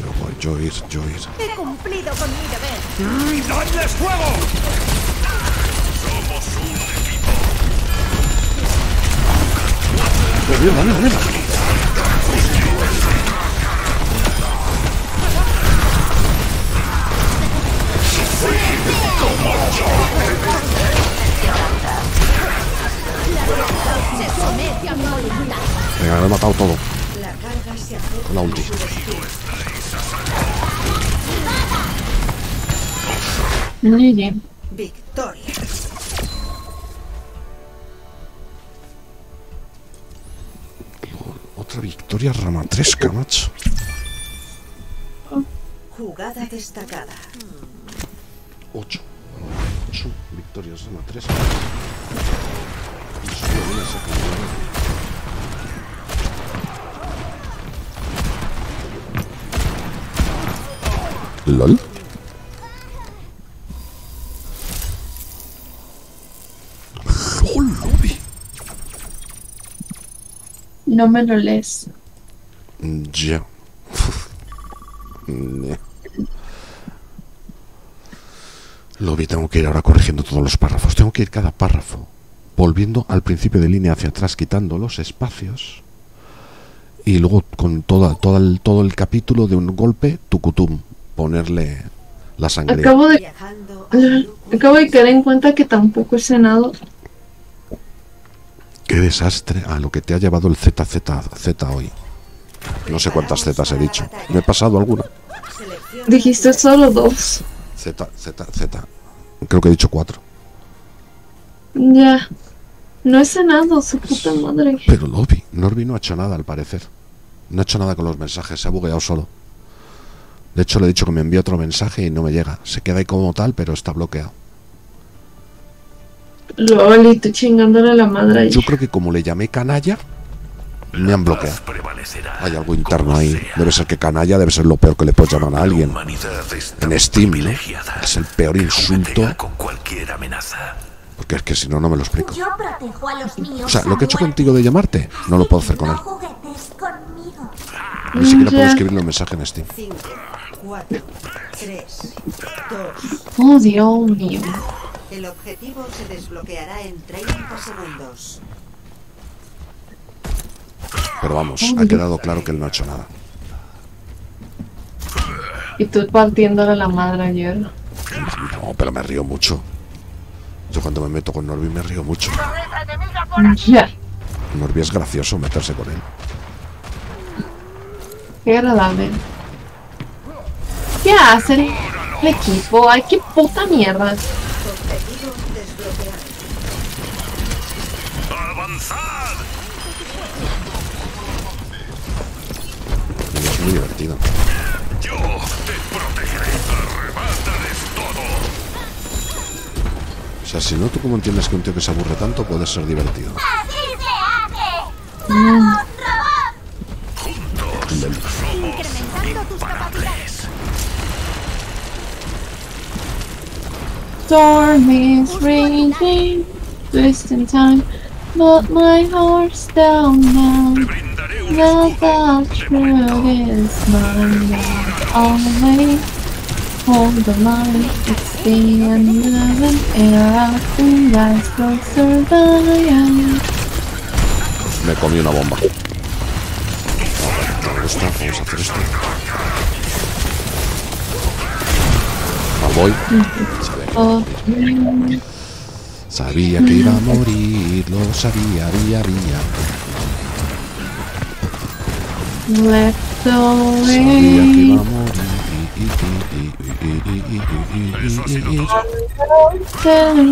Yo voy, yo ir, yo ir. He cumplido con mi deber. ¡Dadles fuego! Somos un equipo. Mierda, mierda, mierda. Venga, lo he matado todo. La carga se acerca. Con la ulti. Muy bien. Victoria. Otra victoria ramatresca, macho. Jugada destacada. ¡LOL, Lubi! No me lo lees. Ya. Ne. Lobby, tengo que ir ahora corrigiendo todos los párrafos. Tengo que ir cada párrafo volviendo al principio de línea hacia atrás, quitando los espacios. Y luego con toda, toda el, todo el capítulo de un golpe, tucutum, ponerle la sangre. Acabo de, acabo de caer en cuenta que tampoco he cenado. Qué desastre a lo que te ha llevado el ZZZ hoy. No sé cuántas Zetas he dicho. ¿Me he pasado alguna? Dijiste solo dos. Z, Z, Z. Creo que he dicho cuatro. Ya. No he cenado, su puta madre. Pero Lobby, Norby no ha hecho nada al parecer. No ha hecho nada con los mensajes, se ha bugueado solo. De hecho, le he dicho que me envíe otro mensaje y no me llega. Se queda ahí como tal, pero está bloqueado. Lol, y tú chingándole a la madre ahí. Yo creo que como le llamé canalla, me han bloqueado. Hay algo interno ahí. Debe ser que canalla debe ser lo peor que le puedes llamar a alguien. En Steam, ¿no? Es el peor insulto. Porque es que si no, no me lo explico. O sea, lo que he hecho contigo de llamarte, no lo puedo hacer con él. Ni siquiera puedo escribirle un mensaje en Steam. 5, 4, 3, 2. Oh, Dios mío. El objetivo se desbloqueará en 30 segundos. Pero vamos, ha quedado claro que él no ha hecho nada. Y tú partiéndole la madre ayer. No, pero me río mucho. Yo cuando me meto con Norby me río mucho. Ya. Norby es gracioso meterse con él. Qué agradable. ¿Qué hace el, equipo? Ay, qué puta mierda. Muy divertido. Yo te protegeré. Arrebátales todo. O sea, si no, ¿tú cómo entiendes que un tío que se aburre tanto puede ser divertido? ¡Así se hace! ¡No, robot! Incrementando tus capacidades. Storm is raging, twisting time, but my heart's down now. Un The truth is mine always. Hold the line, it's the end of an era. We rise for survival. Me comí una bomba. No, me gusta, vamos a hacer esto. Voy. Oh, Sabía que iba a morir, lo sabía, había, había. Sabía que iba a morir.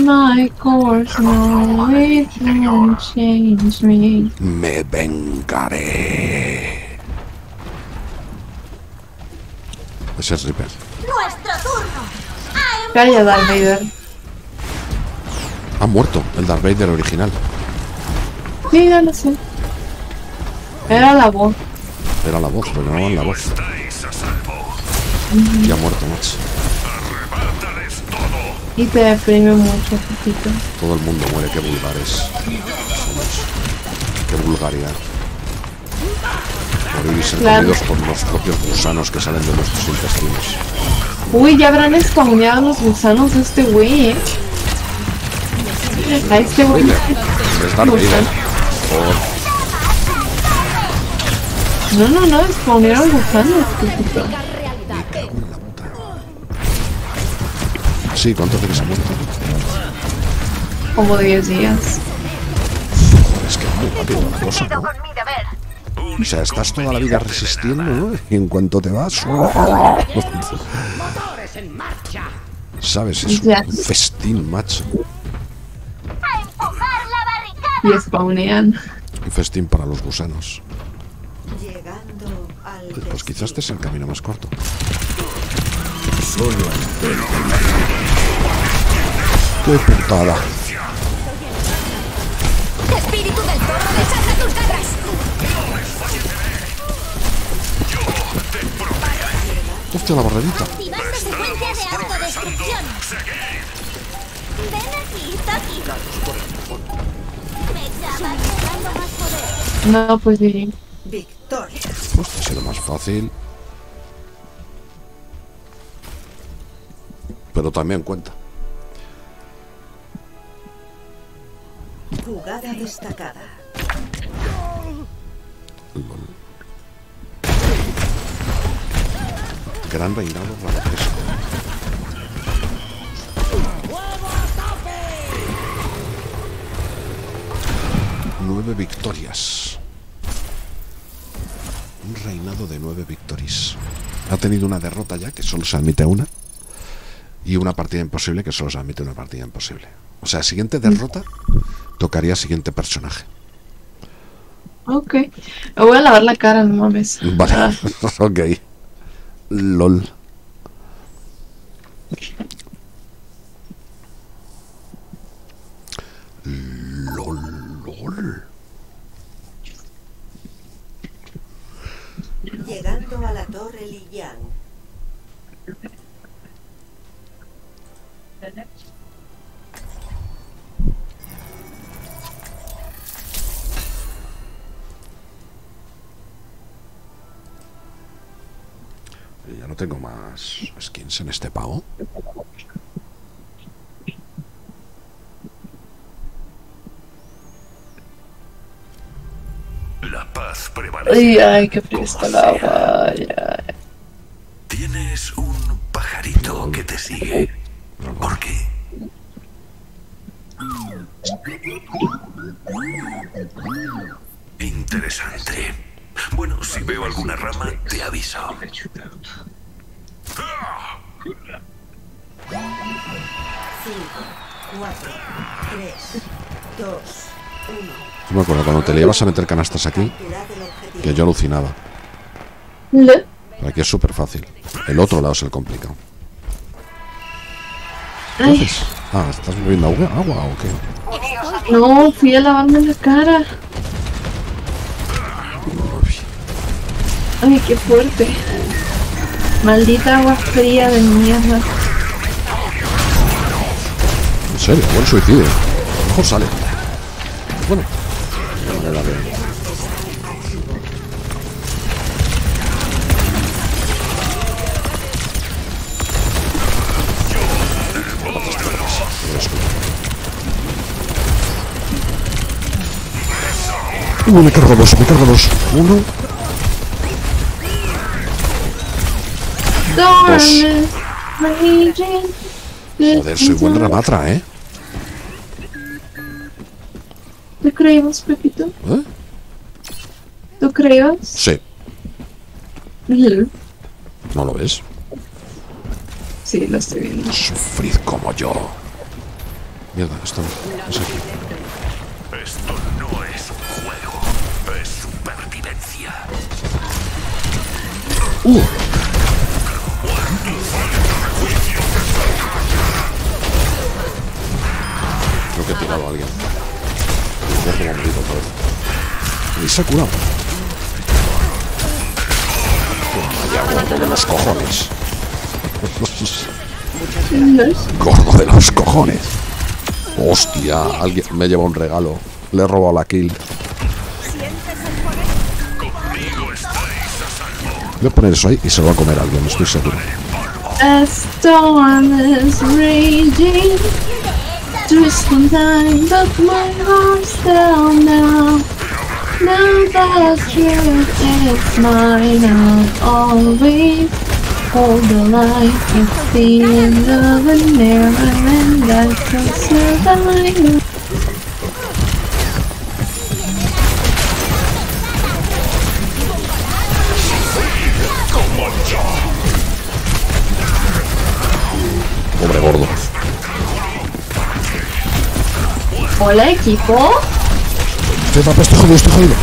My course, no, change me. Me vengaré. Ese es Reaper. ¡Nuestro turno! Calla, Darth Vader. Ha muerto el Darth Vader original. Ya lo sé. Era la voz. Era la voz, pero no la voz. Ya ha muerto, macho. Y te deprime mucho, poquito. Todo el mundo muere, qué vulgares somos. Qué vulgaridad. Morir y ser Claro. comidos por los propios gusanos que salen de nuestros intestinos. Uy, ya habrán spawneado los gusanos de este güey, eh. A este güey. Es Darth Vader. Por- No, no, no, spawnearon gusanos, poquito. Sí, ¿cuánto hace que se ha muerto? Como 10 días. Joder, es que muy rápido la cosa, ¿no? O sea, estás toda la vida resistiendo, ¿no? Y en cuanto te vas... ¿Sabes? Es un festín, macho. Y spawnean. Un festín para los gusanos. Llegando al Pues quizás este es el camino más corto. ¡Qué putada! ¡Espíritu del toro, desata tus garras! ¡Hostia, la barrerita! Activando secuencia de autodestrucción. Ven aquí, Taki. Me llamas dando más poder. No, pues sí. victoria. Pues ha sido más fácil. Pero también cuenta. Jugada destacada. Gran reinado francesco. Nueve victorias. Un reinado de nueve victorias. Ha tenido una derrota ya, que solo se admite una. Y una partida imposible, que solo se admite una partida imposible. O sea, siguiente derrota, tocaría siguiente personaje. Ok. Me voy a lavar la cara, no mames. Vale, Ah, ok. LOL. LOL, Llegando a la torre Liyan. Ya no tengo más skins en este pago. La paz prevalece. Ay, ay, qué frío está el agua. Ay, ay. Tienes un pajarito que te sigue. ¿Por qué? Interesante. Bueno, si veo alguna rama, te aviso. 5, 4, 3, 2, 1. Yo me acuerdo cuando te le ibas a meter canastas aquí, que yo alucinaba. Le- Pero aquí es súper fácil. El otro lado es el complicado. ¿Qué Ay, haces? Ah, ¿estás bebiendo agua, agua o qué? no, fui a lavarme la cara. Ay, qué fuerte. Maldita agua fría de mierda. En serio, buen suicidio. A lo mejor sale. Bueno, de- Uh, me cargo dos, me cargo dos. Uno, raging. joder, soy buen ramatra, ¿eh? ¿Tú creías, Pepito? ¿Eh? ¿Tú creías? Sí. ¿no lo ves? Sí, lo estoy viendo. Sufrid como yo. Mierda, esto no. Es aquí. Esto no es un juego, es supervivencia. Uh. Creo que he tirado a alguien. Otra vez. Y se ha curado. Vaya gordo de los cojones. gordo de los cojones. Hostia, alguien me lleva un regalo. Le he robado la kill. Voy a poner eso ahí y se lo va a comer alguien, estoy seguro. A storm is raging, twisting time, but my heart's down now. Now that truth is mine, I'll always hold the light. It's the end of an era, and I can survive. Hola, equipo. Estoy papá, estoy jodido, estoy jodido.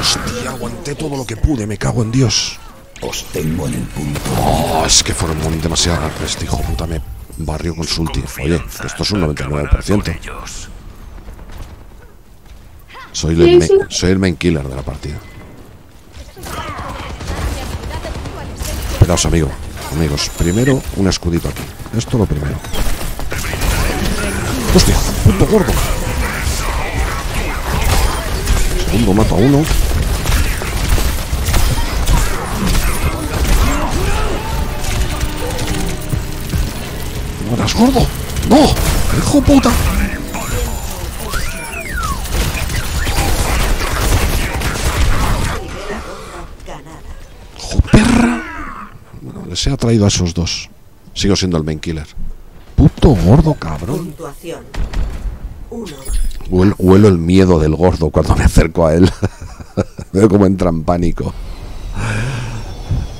Hostia, aguanté todo lo que pude, me cago en Dios. Os tengo en el punto. Oh, es que fueron muy demasiado este hijo puta me barrió con su ulti. Oye, que esto es un Acabará con 99%. ellos. Soy el, soy el main killer de la partida. Esperaos, amigo. Amigos, primero un escudito aquí. Esto lo primero. ¡Hostia! ¡Puto gordo! Segundo mato a uno. ¡Mueras, gordo! ¡No! ¡Hijo puta! ¡Jo, perra! Bueno, les he atraído a esos dos. Sigo siendo el main killer. Puto gordo cabrón. Puntuación. 1. Huelo, huelo el miedo del gordo cuando me acerco a él. Veo como entra en pánico.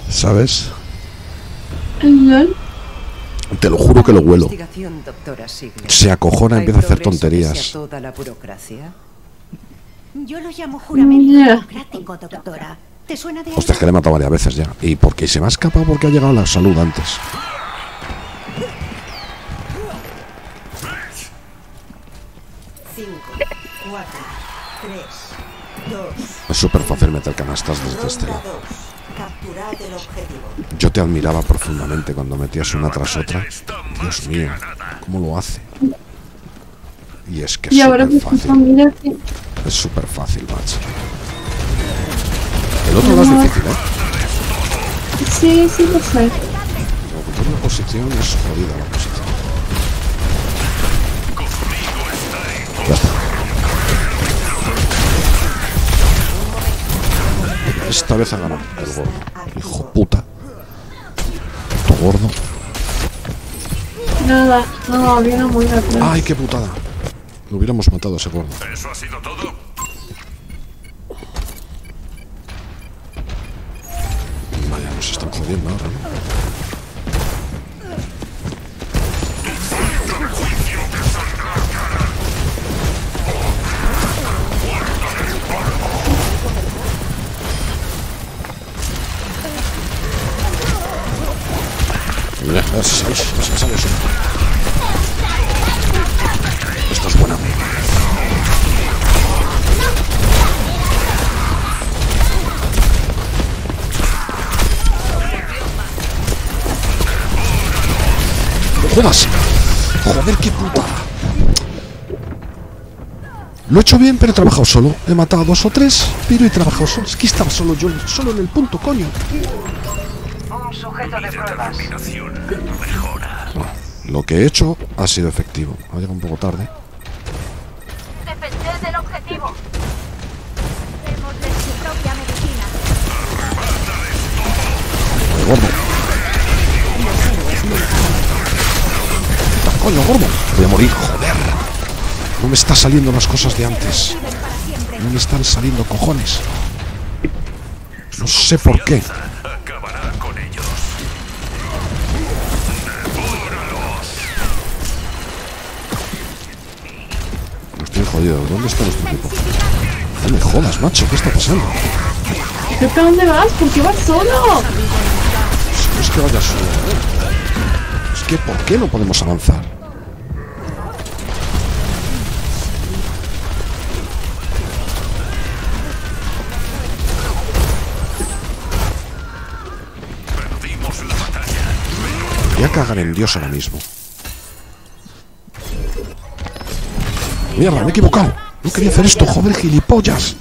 ¿Sabes? Te lo juro que lo huelo. Se acojona, ¿Hay empieza a hacer tonterías. toda la burocracia. Yo lo llamo juramento Ya. democrático, doctora. ¿Te suena de Hostia, es que le he matado varias veces ya. ¿Y por qué se me ha escapado? Porque ha llegado la salud antes. Es súper fácil meter canastas desde este lado. Yo te admiraba profundamente cuando metías una tras otra. Dios mío, ¿cómo lo hace? Y es que es súper fácil. Es súper fácil, macho. El otro lado es difícil, ¿eh? Sí, sí lo sé. La posición es jodida la posición. Esta vez ha ganado el gordo. Hijo puta. Puto gordo. Nada, no, una muy atrás. ¡Ay, qué putada! Lo hubiéramos matado a ese gordo. ¿Eso ha sido todo? Vaya, nos están jodiendo ahora, ¿no? Mira, a ver si sabéis, a ver si me sale eso. Esto es buena. ¡No jodas! ¡Joder, qué puta! Lo he hecho bien, pero he trabajado solo. He matado a dos o tres, pero he trabajado solo. Es que estaba solo yo, solo en el punto, coño. Determinación. Mejora. Lo que he hecho ha sido efectivo. Ha llegado un poco tarde. Defender del objetivo. Su propia medicina. ¡Ay, gordo! ¡Puta, coño, gordo! Voy a morir, joder. No me están saliendo las cosas de antes. No me están saliendo cojones. No sé por qué. Jodido. ¿Dónde está nuestro equipo? No me jodas, macho. ¿Qué está pasando? ¿Pepe, dónde vas? ¿Por qué vas solo? No es que vaya solo. ¿eh? Es que ¿por qué no podemos avanzar? Voy a cagar en Dios ahora mismo. Mierda, me he equivocado. No quería hacer esto, joder, gilipollas.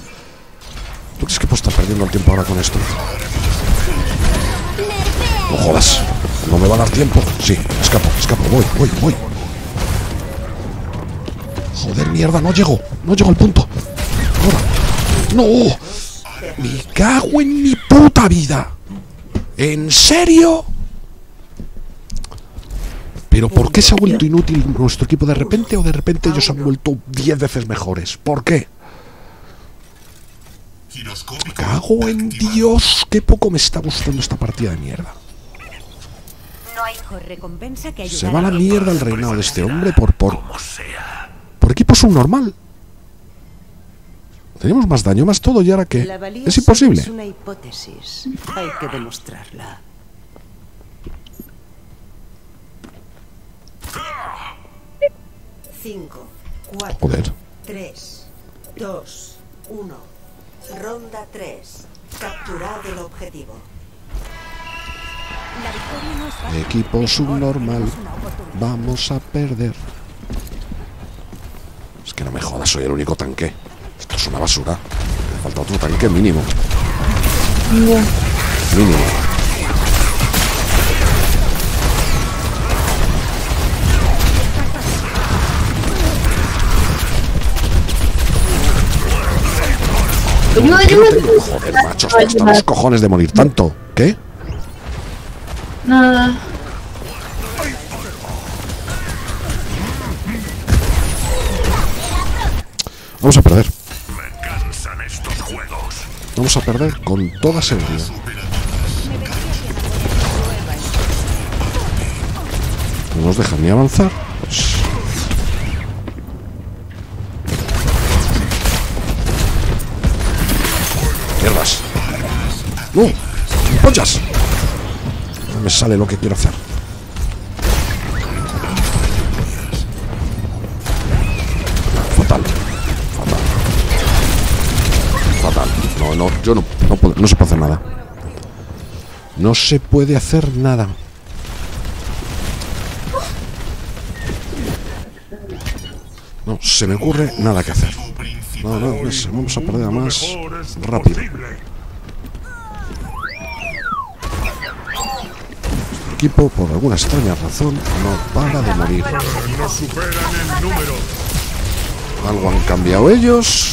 ¿Tú crees que puedo estar perdiendo el tiempo ahora con esto? No jodas. No me va a dar tiempo. Sí, escapo, escapo. Voy, voy, voy. Joder, mierda, no llego. No llego al punto. No. Me cago en mi puta vida. ¿En serio? ¿Pero por qué se ha vuelto inútil nuestro equipo de repente o de repente ellos han vuelto 10 veces mejores? ¿Por qué? Cago en Dios, qué poco me está gustando esta partida de mierda. Que Se va la mierda el reinado de este hombre por por por equipo subnormal. Teníamos más daño, más todo y ahora valía Es imposible. Es una hipótesis. Hay que demostrarla. Cinco, cuatro, Joder. tres, dos, uno. Ronda 3. Capturad el objetivo. La victoria no es fácil. Equipo subnormal. Vamos a perder. Es que no me jodas, soy el único tanque. Esto es una basura. Me falta otro tanque mínimo. Mínimo. ¿Qué no ayuda. tengo? Joder, macho, hasta los cojones de morir tanto. ¿Qué? Nada. Vamos a perder. Vamos a perder con toda seguridad. No nos dejan ni avanzar. Mierdas. ¡No! ¡Ponchas! No me sale lo que quiero hacer. Fatal. Fatal. Fatal. No, no, yo no, no, puedo- no se puede hacer nada. No se puede hacer nada. No se me ocurre nada que hacer. No, no, vamos a perder a más rápido. Este equipo, por alguna extraña razón, no para de morir. Algo han cambiado ellos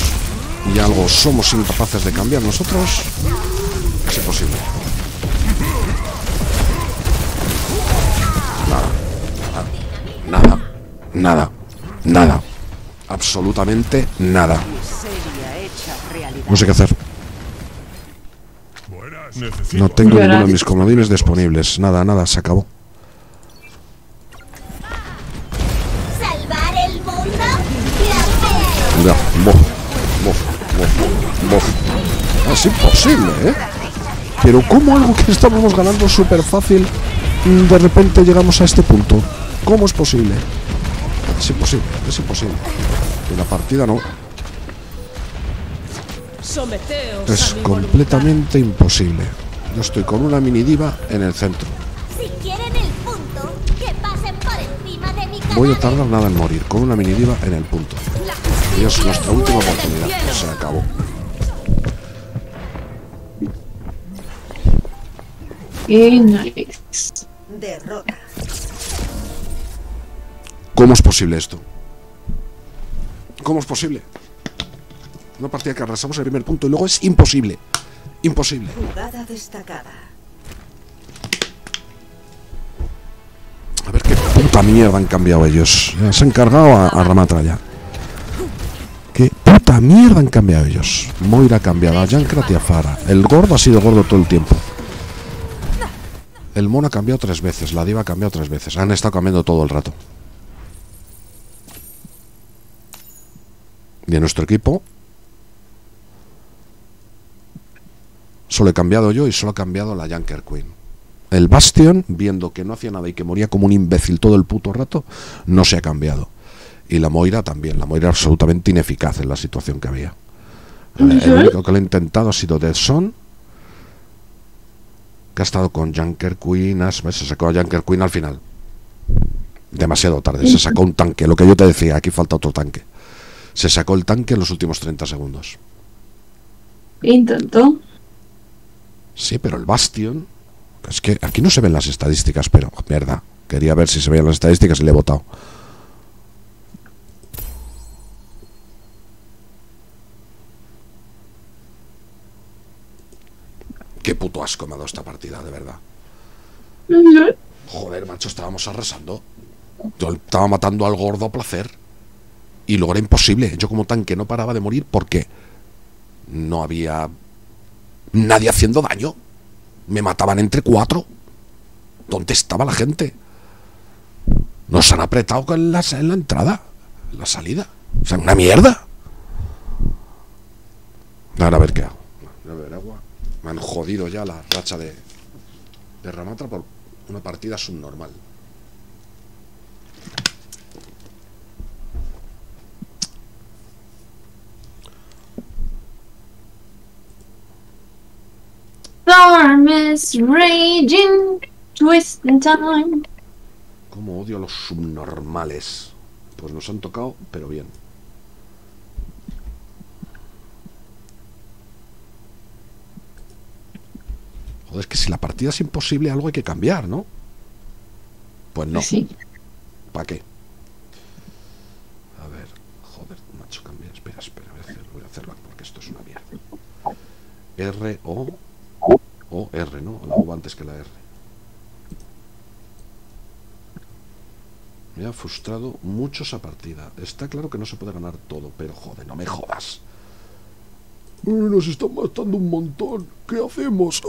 y algo somos incapaces de cambiar nosotros. Es imposible. Nada. Nada. Nada. Nada. Absolutamente nada. No sé qué hacer. No tengo ninguno de mis comodines disponibles. Nada, nada, se acabó. ¿Salvar el mundo? ¡Gracias! Ya, bof, bof, bof, bof. Es imposible, ¿eh? Pero ¿cómo algo que estábamos ganando súper fácil mm, de repente llegamos a este punto? ¿Cómo es posible? Es imposible, es imposible. Y la partida no. Someteos Es completamente imposible. Yo estoy con una mini diva en el centro. Si quieren el punto, que pasen por encima de mi Voy a tardar nada en morir con una mini diva en el punto. Y es nuestra última oportunidad. Se acabó. Qué nice. Derrota. ¿Cómo es posible esto? ¿Cómo es posible? Una partida que arrasamos el primer punto y luego es imposible. Imposible. Jugada destacada. A ver qué puta mierda han cambiado ellos. Ya se han cargado a, a Ramatra ya. Qué puta mierda han cambiado ellos. Moira ha cambiado a Jankrat y a Farah. El gordo ha sido gordo todo el tiempo. El mono ha cambiado tres veces. La diva ha cambiado tres veces. Han estado cambiando todo el rato. En nuestro equipo solo he cambiado yo y solo ha cambiado la Junker Queen. El Bastion, viendo que no hacía nada y que moría como un imbécil todo el puto rato, no se ha cambiado. Y la Moira también. La Moira absolutamente ineficaz en la situación que había. El, el único que lo ha intentado ha sido Dead Son, que ha estado con Junker Queen. has- Se sacó a Junker Queen al final. Demasiado tarde. Se sacó un tanque. Lo que yo te decía, aquí falta otro tanque. Se sacó el tanque en los últimos 30 segundos. Intentó. Sí, pero el Bastion. Es que aquí no se ven las estadísticas, pero mierda. Quería ver si se veían las estadísticas y le he votado. Qué puto asco me ha dado esta partida, de verdad. Joder, macho, estábamos arrasando. Yo estaba matando al gordo a placer. Y luego era imposible. Yo como tanque no paraba de morir porque no había nadie haciendo daño. Me mataban entre cuatro. ¿Dónde estaba la gente? Nos han apretado con la, en la entrada, en la salida. O sea, una mierda. Ahora a ver qué hago. Agua. Me han jodido ya la racha de, de Ramatra por una partida subnormal. Storm is raging, twisting time. Como odio a los subnormales. Pues nos han tocado, pero bien. Joder, es que si la partida es imposible, algo hay que cambiar, ¿no? Pues no. Sí. ¿Para qué? A ver, joder, macho, cambia. Espera, espera, voy a, hacer- voy a hacerlo porque esto es una mierda. R, O, O, R, ¿no? La O antes que la R. Me ha frustrado mucho esa partida. Está claro que no se puede ganar todo, pero joder, no me jodas. Nos están matando un montón. ¿Qué hacemos?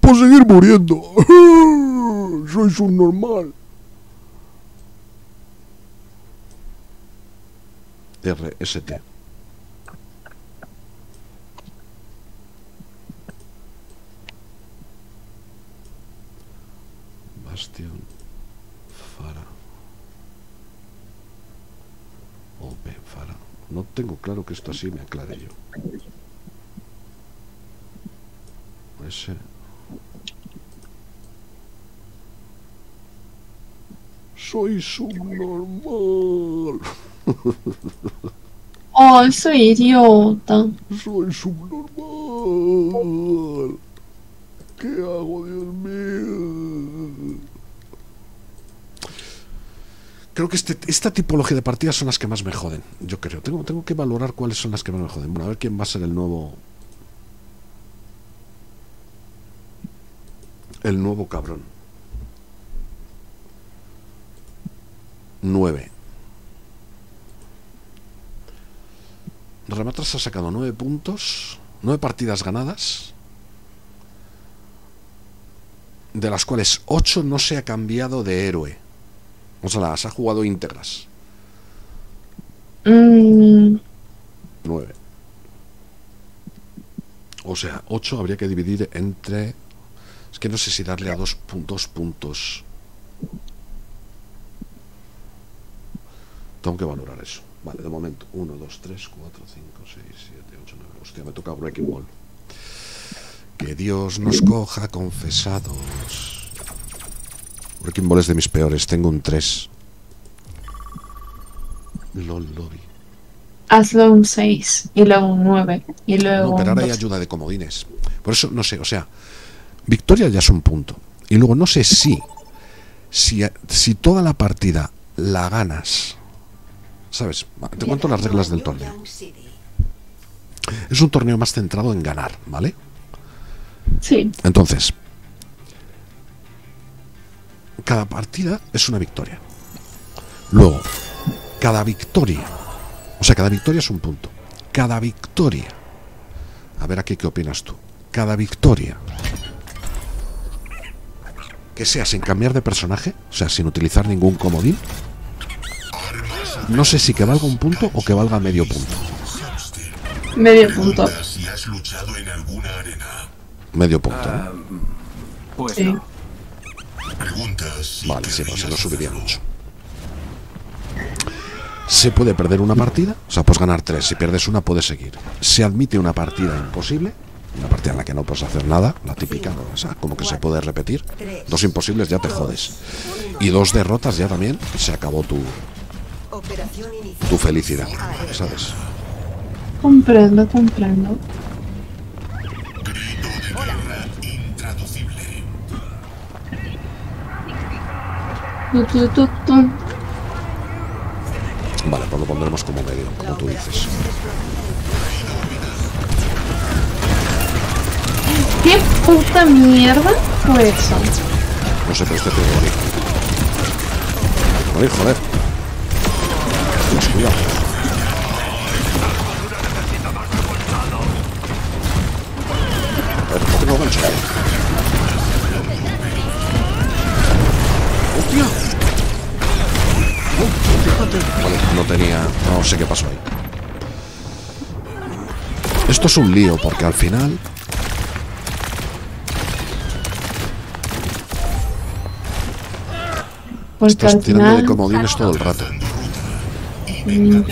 Pues seguir muriendo. Sois un normal. RST. Bastion. Fara. Fara. No tengo claro que esto así me aclare yo. Ese. Soy subnormal. Oh, soy idiota. Soy subnormal. ¿Qué hago, Dios mío? Creo que este, esta tipología de partidas son las que más me joden. Yo creo. Tengo, tengo que valorar cuáles son las que más me joden. Bueno, a ver quién va a ser el nuevo. El nuevo cabrón. 9. Ramatras ha sacado 9 puntos, 9 partidas ganadas, de las cuales 8 no se ha cambiado de héroe. O sea, las ha jugado íntegras. Mm, 9. O sea, 8 habría que dividir entre... Es que no sé si darle a dos, dos puntos. Tengo que valorar eso. Vale, de momento. 1, 2, 3, 4, 5, 6, 7, 8, 9. Hostia, me toca Breaking Ball. Que Dios nos coja confesados. Breaking Ball es de mis peores. Tengo un 3. LOL Lobby. hazlo un 6 y luego un 9 y luego No, pero ahora hay 2. ayuda de comodines. Por eso, no sé, o sea, victoria ya es un punto. Y luego no sé si, si, si toda la partida la ganas. ¿Sabes? Te cuento las reglas del torneo. Es un torneo más centrado en ganar, ¿vale? Sí, Entonces, cada partida es una victoria. Luego, cada victoria, o sea, cada victoria es un punto. Cada victoria, a ver aquí qué opinas tú. Cada victoria, que sea sin cambiar de personaje, o sea, sin utilizar ningún comodín, no sé si que valga un punto o que valga medio punto. medio punto. Si has luchado en alguna arena. Medio punto. ¿no? Pues Sí. no. Si Vale, sí, pues se lo subiría mucho. Se puede perder una partida, o sea, puedes ganar tres. Si pierdes una, puedes seguir. Se admite una partida imposible, una partida en la que no puedes hacer nada, la típica, ¿no? o sea, como que se puede repetir. Dos imposibles ya te jodes. Y dos derrotas ya también se acabó tu, tu felicidad, ¿sabes? Comprendo, comprendo. Intraducible. Tu, tu. Vale, pues lo pondremos como medio, como tú dices. ¿Qué puta mierda fue eso? No sé, pero este tiene que morir. Morir, joder. Más cuidado. No. Oh, fíjate. Vale, no tenía... No sé qué pasó ahí. Esto es un lío, porque al final... Porque Estás al tirando final... de comodines todo el rato. Mm,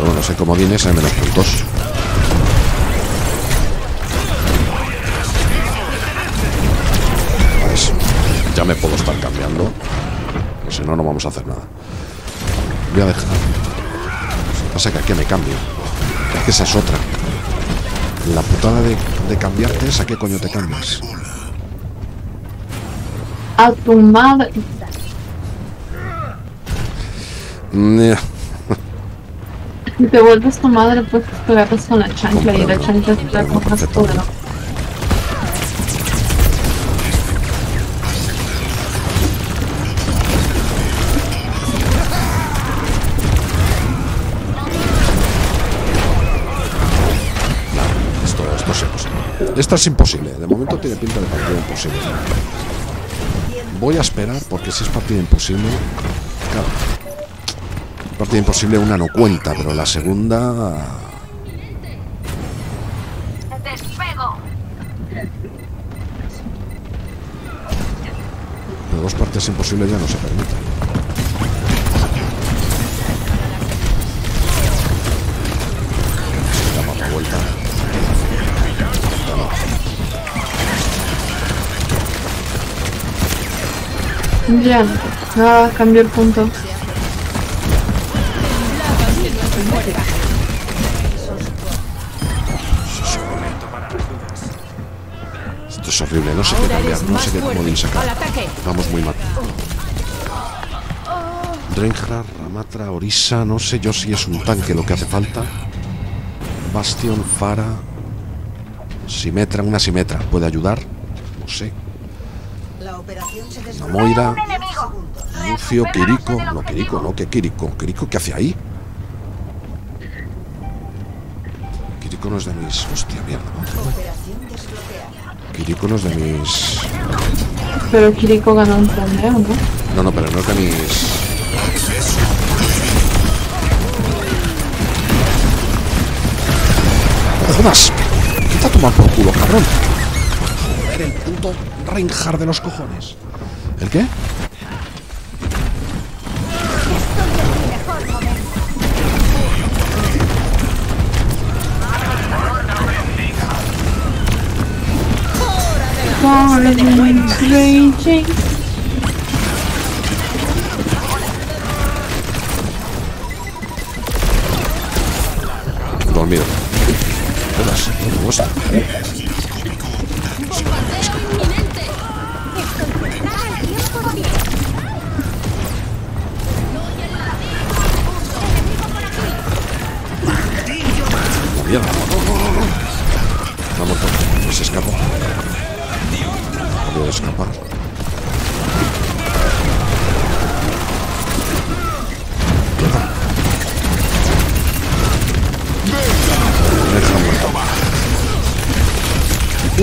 Pero bueno, sé comodines hay menos puntos. Pues, ya me puedo estar cambiando. Si no, no vamos a hacer nada. Voy a dejar. Pasa que aquí me cambio. Es que esa es otra. La putada de, de cambiarte es a qué coño te cambias. A tu madre. Mm, Si te vuelves tu madre, pues te agarras con la chancla y la chancla te la cojas imposible. Esta es imposible. De momento tiene pinta de partida imposible. Voy a esperar porque si es partida imposible. Partida imposible una no cuenta, pero la segunda. ¡Despego! Pero dos partidas imposibles ya no se permiten. Damos la vuelta. Ya, ah, cambió el punto. Horrible, no sé qué cambiar, no sé qué comodín sacar. Vamos muy mal. Reinhardt, Ramatra, Orisa, no sé yo si es un tanque lo que hace falta. Bastion, Fara. Simetra, una Simetra. ¿Puede ayudar? No sé. La operación se La desbloquea Moira, en 10 segundos. Lucio, Kiriko. No, Kiriko, no, ¿qué Kiriko? ¿Kiriko qué hace ahí? Kiriko no es de mis. Hostia, mierda. Kiriko no es de mis. Pero Kiriko ganó un torneo, ¿no? No, no, pero no es de mis. ¡No jodas! Quita a tomar por culo, cabrón. Joder, el puto Reinhardt de los cojones. ¿El qué? Raging. Dormido.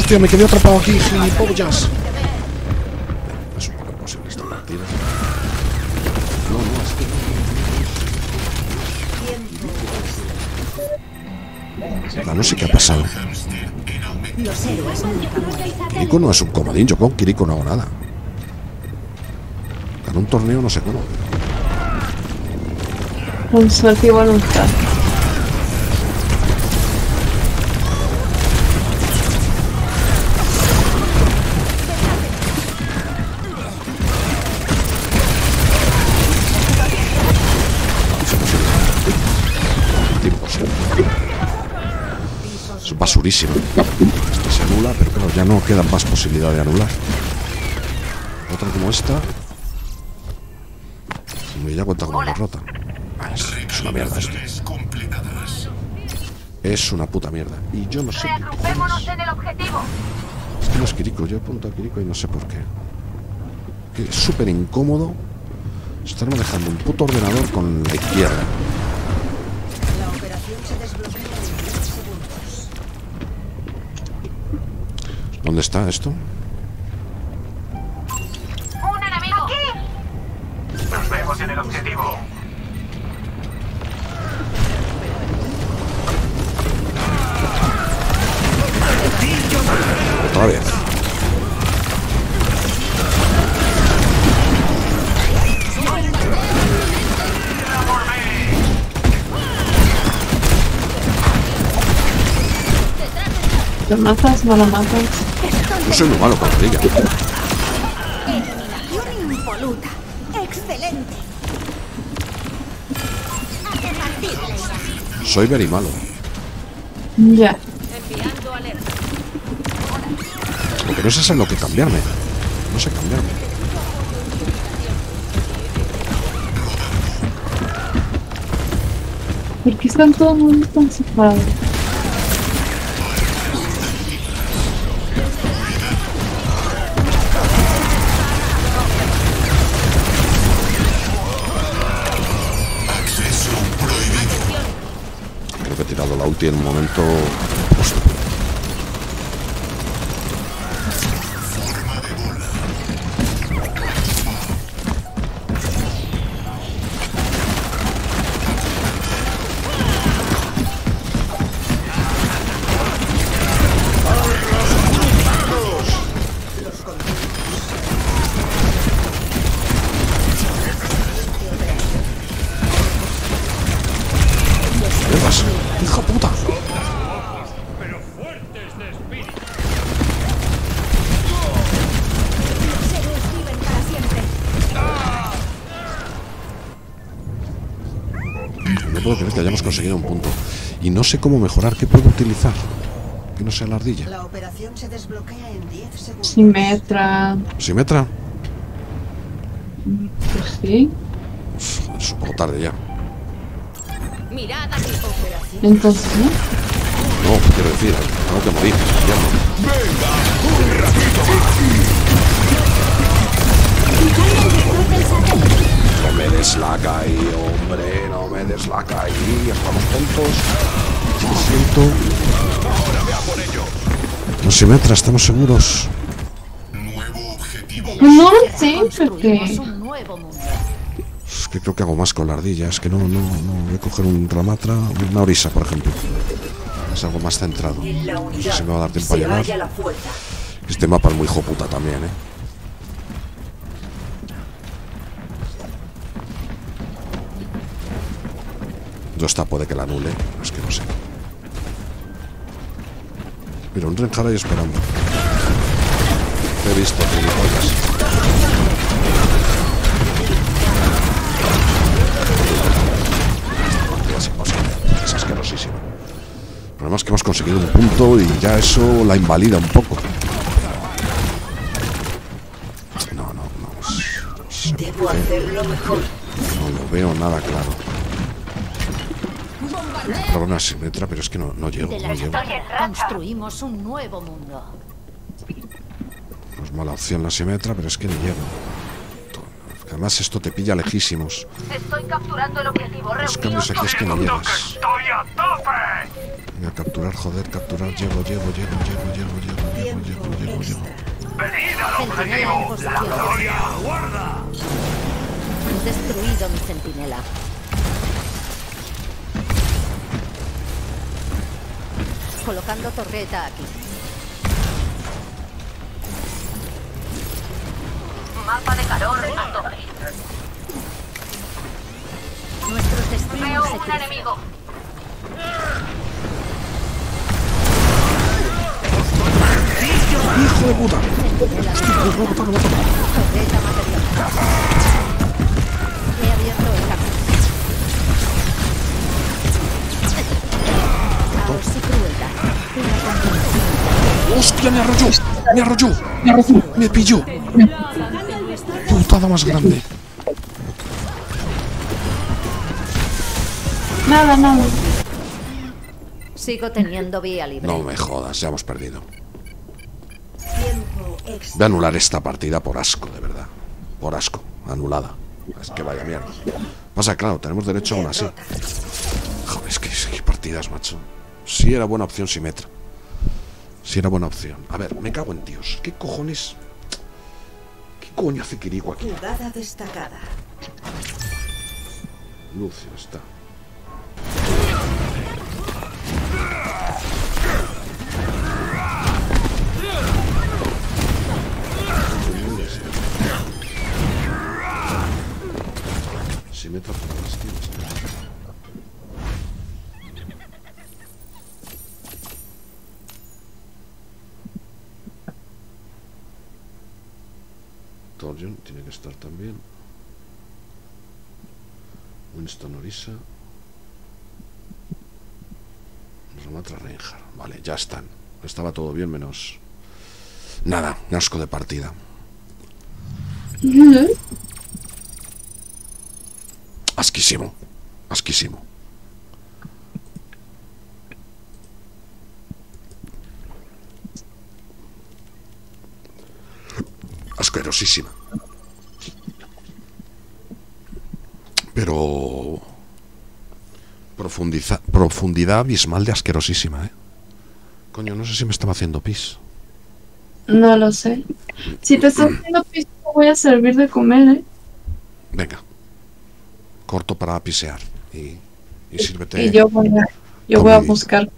Hostia, me quedé atrapado aquí, gilipollas. Es un poco imposible esta partida. No, no, es que no. Ah, no sé qué ha pasado. Kiriko no es un comodín, yo con Kiriko no hago nada. Ganó un torneo no sé cómo. Con suerte y voluntad. Es basurísimo. Este se anula, pero claro, ya no queda más posibilidad de anular. Otra como esta. Y ya cuenta como derrota. Ah, es, es una mierda esto. Es una puta mierda. Y yo no sé en el objetivo. Es que no es Kiriko, yo apunto a Kiriko y no sé por qué. Que es súper incómodo estar manejando un puto ordenador con la izquierda. ¿Dónde está esto? ¡Un enemigo! ¡Aquí! Nos vemos en el objetivo. Otra vez. ¿Lo matas? ¿No lo matas? Yo soy muy malo con la liga. Eliminación impoluta. Excelente. Soy very malo. Ya. Enviando alerta. Lo que no sé es en lo que cambiarme. No sé cambiarme. ¿Por qué están todo el mundo tan separados? importante y el momento conseguido un punto. Y no sé cómo mejorar. ¿Qué puedo utilizar? Que no sea la ardilla. La operación se desbloquea en 10 segundos. Simetra. ¿Simetra? Pues sí. Es un poco tarde ya. Mirad aquí. Entonces, ¿no? No, quiero decir, tengo que morir. Ya no. No me des la caí, hombre, no me des la caí. Estamos tontos. Lo siento. No Simetra, estamos seguros. Nuevo objetivo. No sé, porque. Construimos un nuevo mundo. Es que creo que hago más con la ardilla. Es que no, no, no. Voy a coger un ramatra, una orisa, por ejemplo. Es algo más centrado. No sé si me va a dar tiempo a llegar. Este mapa es muy hijo puta también, ¿eh? Yo esta puede que la anule, es que no sé. Mira, un Renjar ahí esperando. Te he visto, gilipollas. Es imposible, es asquerosísimo. El problema es que hemos conseguido un punto y ya eso la invalida un poco. No, no, no. no sé por Debo qué. hacerlo mejor. No lo veo nada claro. Claro, una simetra, pero es que no, no llego, no la llego. construimos un nuevo mundo. No es mala opción la simetra, pero es que no llego. Además esto te pilla lejísimos. Estoy capturando el objetivo. Los cambios aquí es que no llegas. Venga, capturar, joder, capturar. Llego, llego, llego, llego, llego, llego, llego, llego, llego, llego. Centinela en posición. He destruido mi centinela. Colocando torreta aquí. Mapa de calor a tope. Nuestros destinos Veo un enemigo. Arrolló! ¡Me arrolló! ¡Me pilló! ¡Putada más grande! Nada, nada. Sigo teniendo vía libre. No me jodas, ya hemos perdido. Voy a anular esta partida por asco, de verdad. Por asco, anulada. Es que vaya mierda. Pasa, claro, tenemos derecho aún así. Joder, es que, es que partidas, macho. Sí era buena opción Simetra. Sí era buena opción. A ver, me cago en Dios. ¿Qué cojones? ¿Qué coño hace Kiriko aquí? Jugada destacada. Lucio está. Simetra por las tías. estar también. Winston Orisa. Romatra Reinhardt. Vale, ya están. Estaba todo bien menos... Nada, asco de partida. Asquísimo. Asquísimo. Asquerosísima. Pero profundiza- profundidad abismal de asquerosísima, ¿eh? Coño, no sé si me estaba haciendo pis. No lo sé. Si te estás haciendo pis, te voy a servir de comer, ¿eh? Venga. Corto para pisear. Y, y sírvete. Y yo voy a, yo voy a buscar.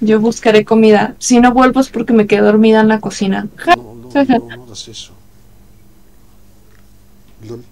Yo buscaré comida. Si no vuelvo es porque me quedé dormida en la cocina. No, no, ja, ja. no, no hagas eso. Lol.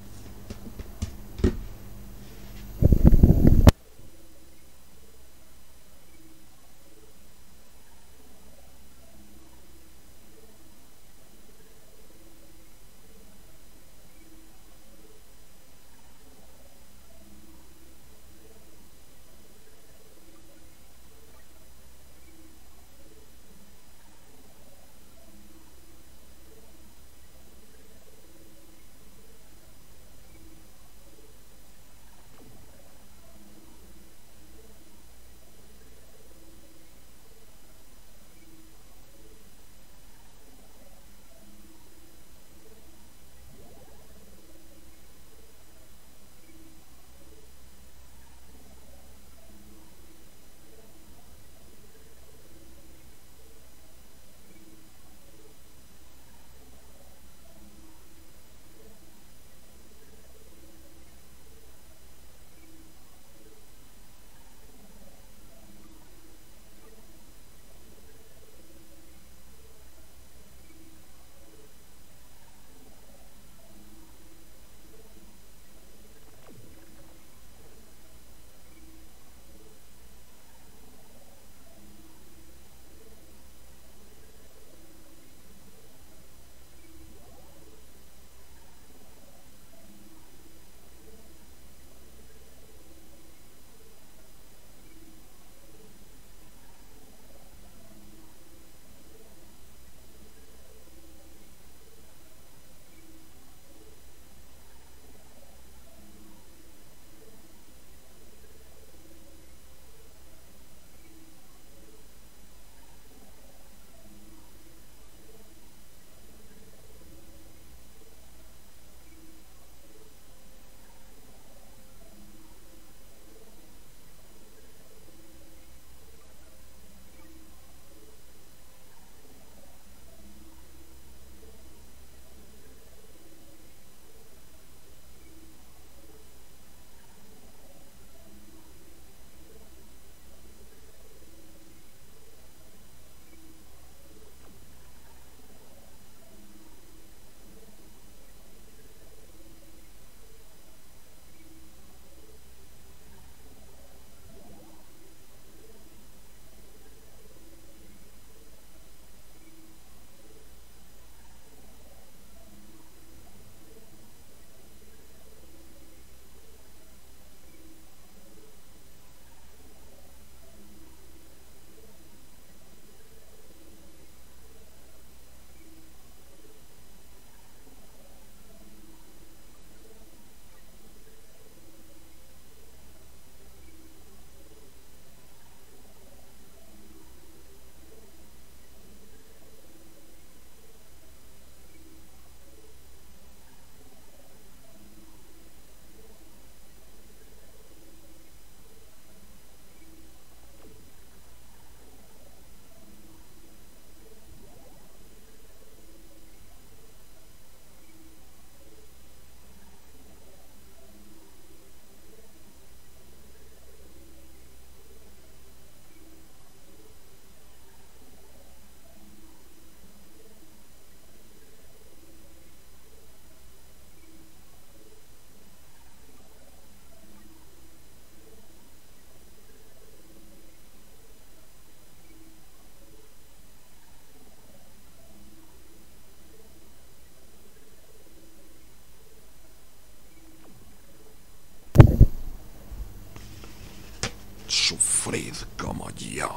Yo.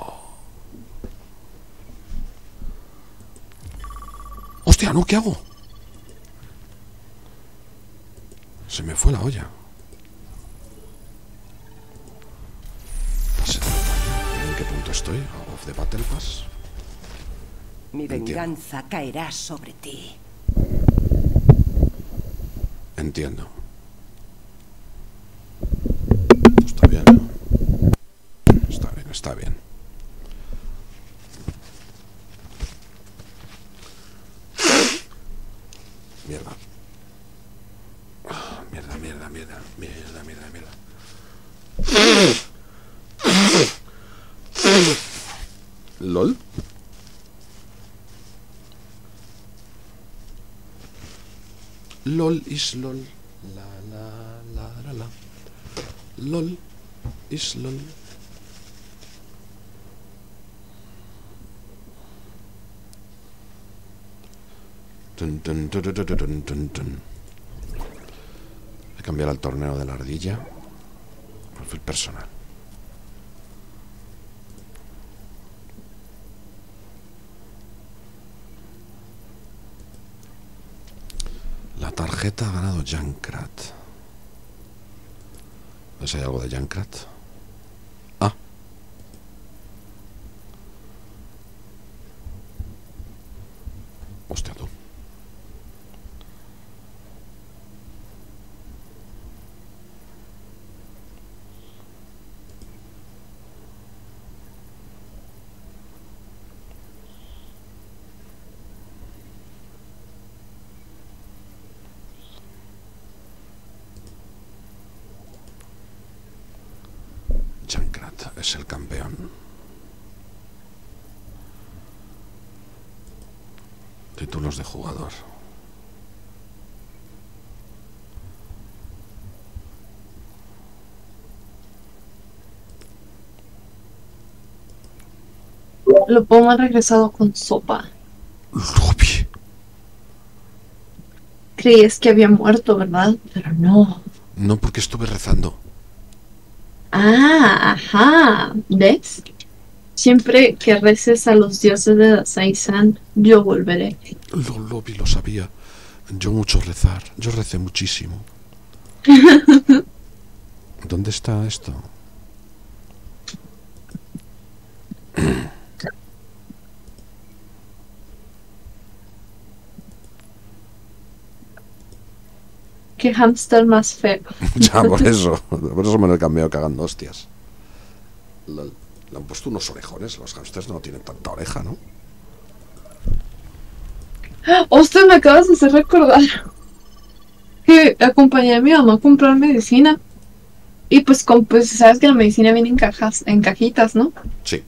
Hostia, ¿no? ¿Qué hago? Se me fue la olla. ¿En qué punto estoy? Of the Battle Pass. Mi Entiendo. venganza caerá sobre ti. Entiendo. Está bien. Está bien. Mierda. Mierda, mierda, mierda, mierda, mierda, mierda. ¿LOL? LOL is LOL. La la la la la. LOL is LOL. Voy a cambiar al torneo de la ardilla. Perfil personal. La tarjeta ha ganado Junkrat. ¿No sé, hay algo de Junkrat? Ah. Hostia, tú. Junkrat es el campeón. Títulos de jugador. Lo puedo regresado con sopa. Ruby. Creías que había muerto, ¿verdad? Pero no. No porque estuve rezando. Ah, ajá. ¿Ves? Siempre que reces a los dioses de Dazai-san, yo volveré. Lo, lo vi, lo sabía. Yo mucho rezar. Yo recé muchísimo. ¿Dónde está esto? Qué hámster más feo. ya, por eso. Por eso me lo he cambiado cagando hostias. Lol. Le han puesto unos orejones. Los hamsters no tienen tanta oreja, ¿no? Ostras, me acabas de hacer recordar que acompañé a mi mamá a comprar medicina. Y pues, con, pues sabes que la medicina viene en cajas, en cajitas, ¿no? Sí.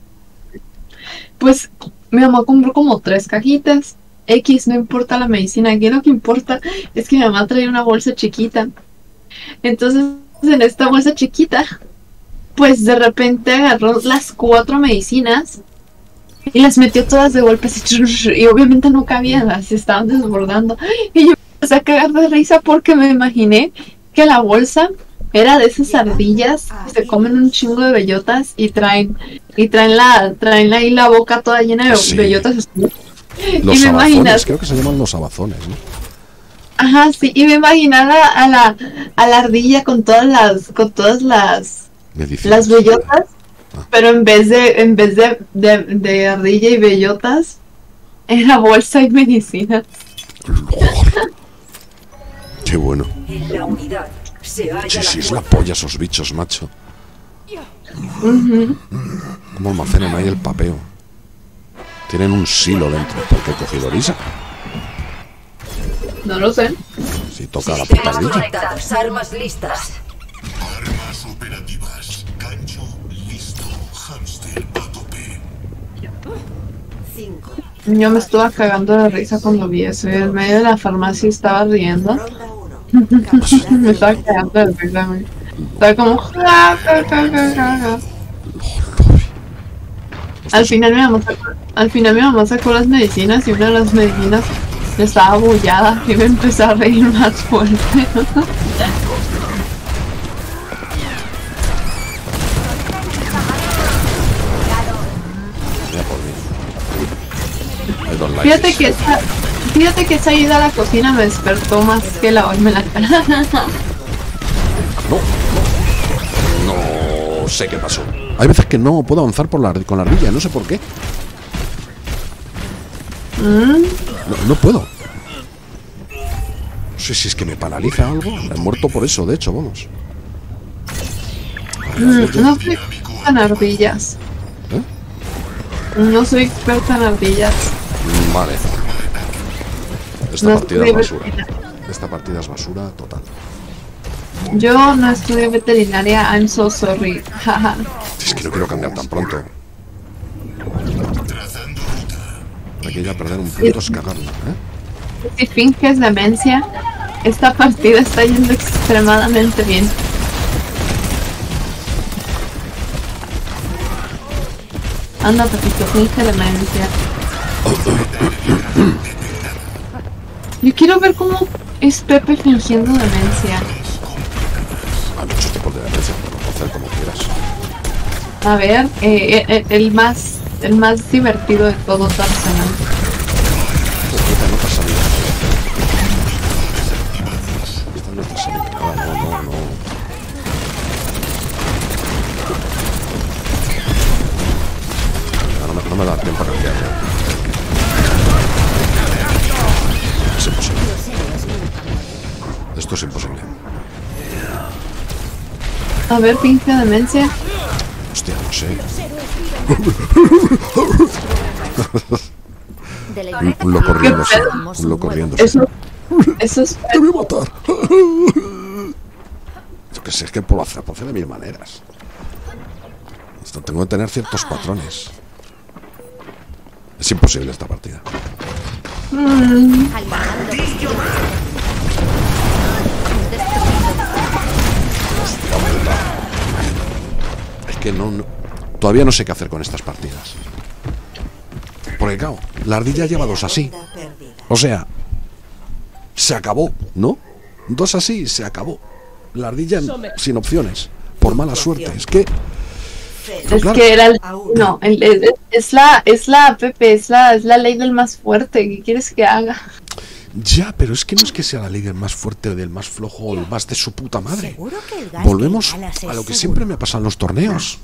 Pues mi mamá compró como tres cajitas. X, no importa la medicina, aquí lo que importa es que mi mamá traía una bolsa chiquita. Entonces, en esta bolsa chiquita, pues de repente agarró las cuatro medicinas y las metió todas de golpe así, y obviamente no cabían, las estaban desbordando. Y yo me empecé a cagar de risa porque me imaginé que la bolsa era de esas ardillas que se comen un chingo de bellotas y traen y traen la traen ahí la boca toda llena de Sí. bellotas. Los y me abazones. imaginas, Creo que se llaman los abazones, ¿no? ajá, sí, y me imaginaba a la a la ardilla con todas las con todas las Medicinas. las bellotas, Ah. pero en vez de en vez de, de, de ardilla y bellotas era bolsa y medicina. Lord. Qué bueno. En la unidad se halla Sí, la sí, es la polla esos bichos, macho. Ujú. ¿Cómo almacenan ahí el papeo? Tienen un silo dentro. porque he cogido Lisa? No lo sé. Si toca la puta conectados, armas listas. Armas operativas. Gancho listo. Hamster a tope. 5. Yo me estuve cagando de risa cuando vi eso. En medio de la farmacia estaba riendo. Ronda 1. Me estaba cagando de risa. Estaba como. "Ja, ja, ja, ja, ja, ja". Al final mi mamá sacó, al final mi mamá sacó las medicinas y una de las medicinas estaba bullada y me empecé a reír más fuerte. Fíjate que esa, fíjate que esa ida a la cocina me despertó más que la la cara. No. No sé qué pasó. Hay veces que no puedo avanzar por la, con la ardilla, no sé por qué. Mm, No, no puedo. No sé si es que me paraliza algo. He muerto por eso, de hecho, vamos. Mm, No soy experta en ardillas. ¿Eh? No soy experta en ardillas. Mm, Vale. Esta No partida es basura. Esta partida es basura total. Yo no estudio veterinaria, I'm so sorry. Jaja. Es que no quiero cambiar tan pronto. Aquí ya perder un punto es cagarla, ¿eh? si finges demencia, esta partida está yendo extremadamente bien. Anda, Pepito, finge demencia. Yo quiero ver cómo es Pepe fingiendo demencia. A ver, eh, eh, eh, el más el más divertido de todo Tarzan. A ver, finge demencia. Hostia, no sé. Un, loco riéndose. Un loco riéndose. Eso, eso es ¡Te voy a matar! Yo que sé, es que puedo hacer, puedo hacer de mil maneras. Esto tengo que tener ciertos patrones. Es imposible esta partida. alimentando Es que no, no- Todavía no sé qué hacer con estas partidas. Porque, claro, la ardilla lleva dos así. O sea, se acabó, ¿no? Dos así y se acabó. La ardilla en- sin opciones. Por mala suerte. Es que. Es claro. que era el, no, el- el- es la, es la Pepe, es la, es la ley del más fuerte. ¿Qué quieres que haga? Ya, pero es que no es que sea la ley del más fuerte o del más flojo o el más de su puta madre. Volvemos a lo que siempre me pasa en los torneos.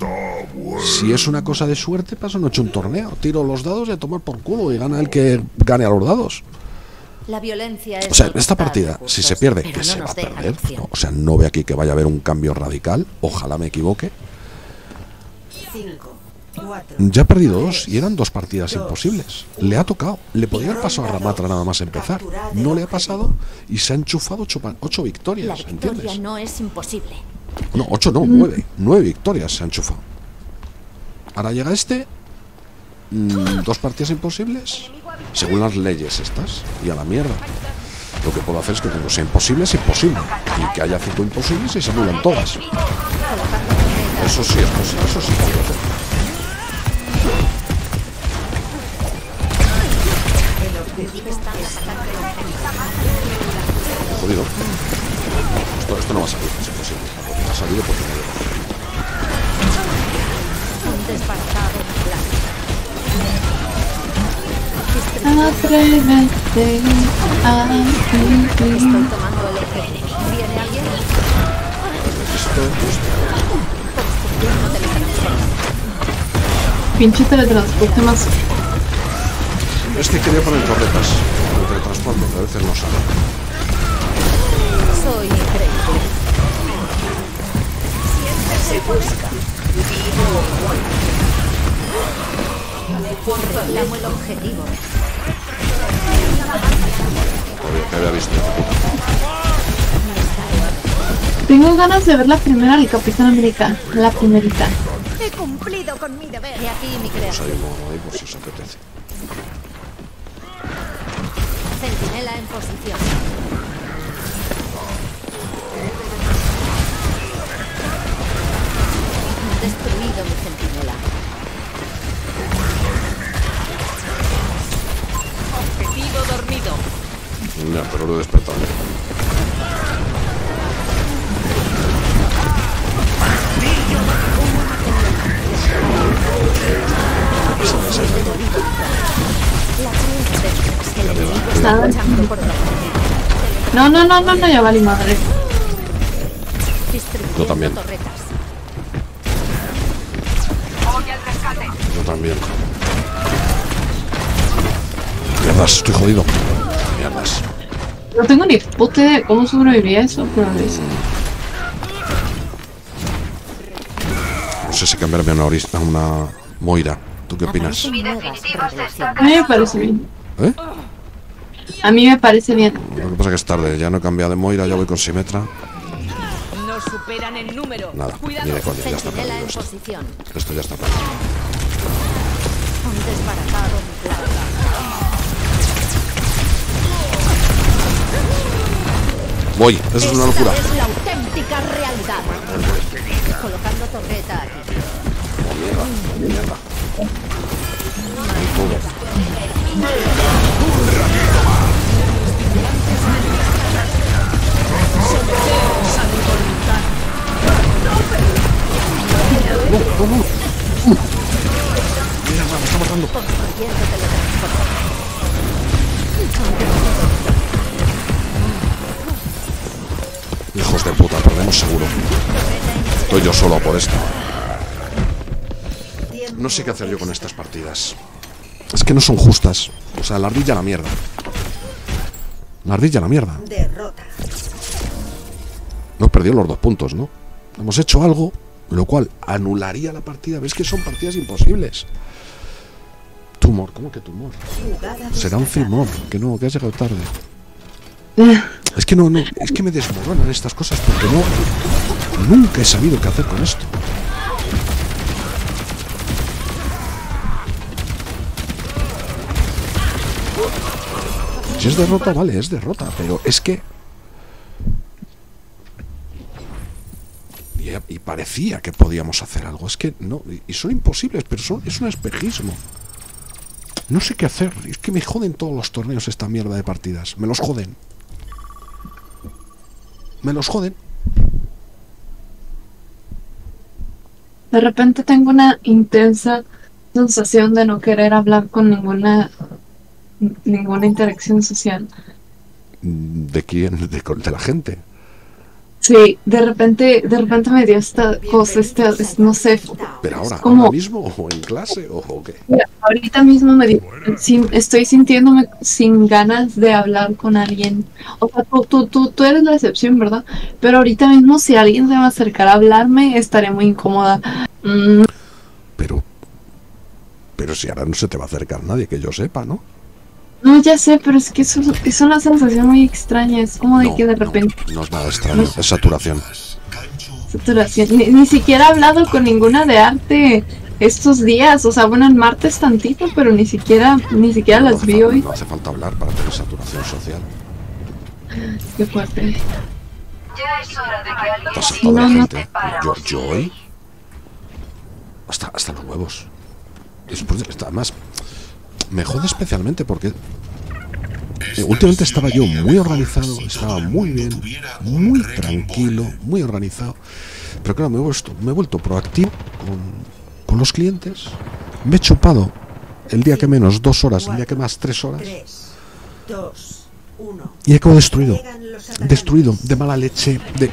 Si es una cosa de suerte, paso noche un torneo. Tiro los dados y a tomar por culo y gana el que gane a los dados. La violencia es O sea, esta partida, si se pierde, que no se va a perder. O sea, no ve aquí que vaya a haber un cambio radical. Ojalá me equivoque. 5, 4, Ya ha perdido dos y eran dos partidas imposibles. Le ha tocado. Le podría haber pasado a Ramatra nada más empezar. No le ha pasado y se ha enchufado ocho, ocho La victorias, victoria ¿entiendes? no es imposible. No, ocho no, nueve. Nueve victorias se han enchufado. Ahora llega este. mm, dos partidas imposibles. Según las leyes estas. Y a la mierda. Lo que puedo hacer es que cuando sea imposible es imposible. Y que haya cinco imposibles y se anulan todas. Eso sí es posible. Eso sí puedo hacer. Jodido. Esto, no va a salir, es imposible. Ha salido porque no plan. Atrévete a el Pinche teletransporte más. Este quería poner torretas. El teletransporte, pero a veces no sale. Soy increíble. Reclamo el objetivo. Joder, que había visto. Tengo ganas de ver la primera del Capitán América. La primerita. He cumplido con mi deber. He aquí mi Pues creación. hay uno ahí por si os apetece. Centinela en posición. Destruido mi centinela. Objetivo dormido. Ya, pero lo he despertado. No, no, no, no, no, ya vale madre. Yo también. Yo también. Mierdas, estoy jodido. Mierdas. No tengo ni puta de cómo sobreviví a eso, pero es- No sé si cambiarme a una, oris- a una Moira. ¿Tú qué opinas? A mí me parece bien. ¿Eh? A mí me parece bien. Lo que pasa es que es tarde. Ya no he cambiado de Moira, ya voy con Simetra. Nos superan en número. Nada, Cuidado. ni de coña, ya está perdido en esto. ya está perdido. Voy, eso es una locura. Es la auténtica realidad. Colocando torreta aquí. Mierda. Mierda, sé qué hacer yo con estas partidas. Es que no son justas. O sea, la ardilla a la mierda. La ardilla a la mierda. Derrota. Hemos perdido los dos puntos, ¿no? Hemos hecho algo, lo cual anularía la partida. ¿Ves que son partidas imposibles? Tumor, ¿cómo que tumor? Será un tumor, que no, que has llegado tarde. Es que no, no, es que me desmoronan estas cosas porque no. Nunca he sabido qué hacer con esto. Si es derrota, vale, es derrota, pero es que. Y, y parecía que podíamos hacer algo. Es que no, y- son imposibles, pero son, es un espejismo. No sé qué hacer. Es que me joden todos los torneos esta mierda de partidas. Me los joden. Me los joden. De repente tengo una intensa sensación de no querer hablar con ninguna ninguna interacción social. ¿De quién? De, de la gente. Sí, de repente, de repente me dio esta cosa, esta, es- no sé, Pero ahora, ahora mismo, o en clase, o, o qué. ahorita mismo me dio, estoy sintiéndome sin ganas de hablar con alguien. O sea, tú, tú, tú, tú eres la excepción, ¿verdad? Pero ahorita mismo si alguien se va a acercar a hablarme, estaré muy incómoda. Mm, Pero. Pero si ahora no se te va a acercar nadie que yo sepa, ¿no? No, ya sé, pero es que eso es una sensación muy extraña, es como de No, que de repente... no es nada extraño, es saturación. Saturación. Ni, ni siquiera he hablado con ninguna de arte estos días. O sea, bueno, el martes tantito, pero ni siquiera, ni siquiera No las vi falta- hoy. No hace falta hablar para tener saturación social. Qué fuerte. Está saltado No, la no. gente. Yo, yo hoy. Hasta, hasta los huevos. Después de, además, me jode especialmente porque. eh, últimamente estaba yo muy organizado, estaba muy bien, muy tranquilo, muy organizado. Pero claro, me he vuelto, me he vuelto proactivo con, los clientes. Me he chupado el día que menos dos horas, el día que más tres horas. 3, 2, 1. Y acabo destruido. Destruido, de mala leche, de.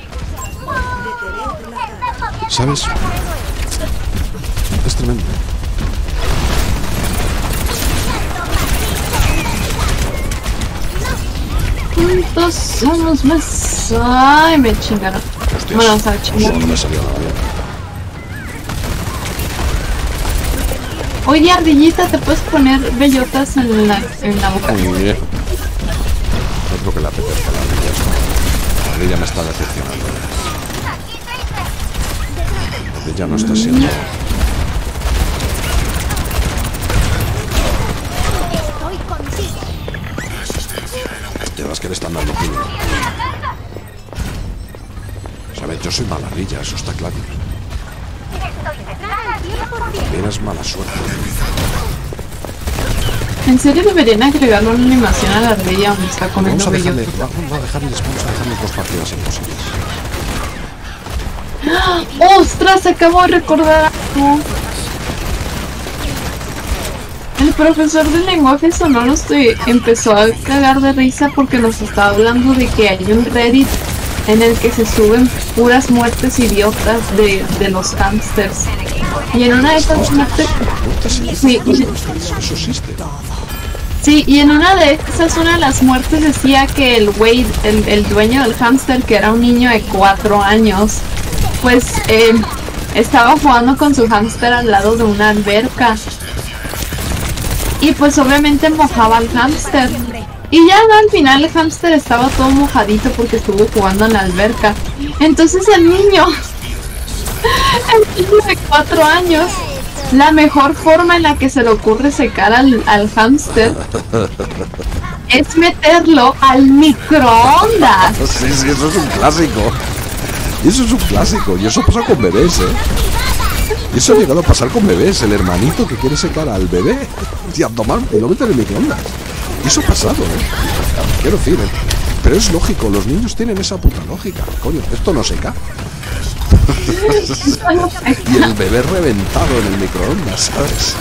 ¿Sabes? Es tremendo. Juntos somos más. Ay, me chingaron. Bueno, salió nada bien. Oye, ardillita, ¿te puedes poner bellotas en la, en la boca? Muy bien. No creo que le apetezca la ardilla. La ardilla me está decepcionando. La ardilla no está siendo. Ves que le están dando pino. Sabes, yo soy mala ardilla, eso está claro. También es mala suerte. ¿En serio deberían agregarle una animación a la ardilla donde está Vamos comiendo a dejarle, vamos a dejarles, vamos a dejarles dos partidas imposibles. ¡Ostras! Acabo de recordar algo. El profesor de lenguaje sonoro se empezó a cagar de risa porque nos estaba hablando de que hay un Reddit en el que se suben puras muertes idiotas de, de los hamsters. Y en una de esas muertes... Sí. Sí, y en una de esas, una de las muertes decía que el güey, el, el dueño del hámster, que era un niño de cuatro años, pues eh, estaba jugando con su hámster al lado de una alberca. Y pues obviamente mojaba al hámster. Y ya ¿no? al final el hámster estaba todo mojadito porque estuvo jugando en la alberca. Entonces el niño, el niño de cuatro años, la mejor forma en la que se le ocurre secar al, al hámster es meterlo al microondas. Sí, sí, eso es un clásico. Y eso es un clásico. Y eso pasa con bebés, ¿eh? Y eso ha llegado a pasar con bebés. El hermanito que quiere secar al bebé y a tomar y lo mete en el microondas. Y eso ha pasado, ¿eh? Quiero decir, ¿eh? Pero es lógico, los niños tienen esa puta lógica. Coño, esto no seca. y el bebé reventado en el microondas, ¿sabes?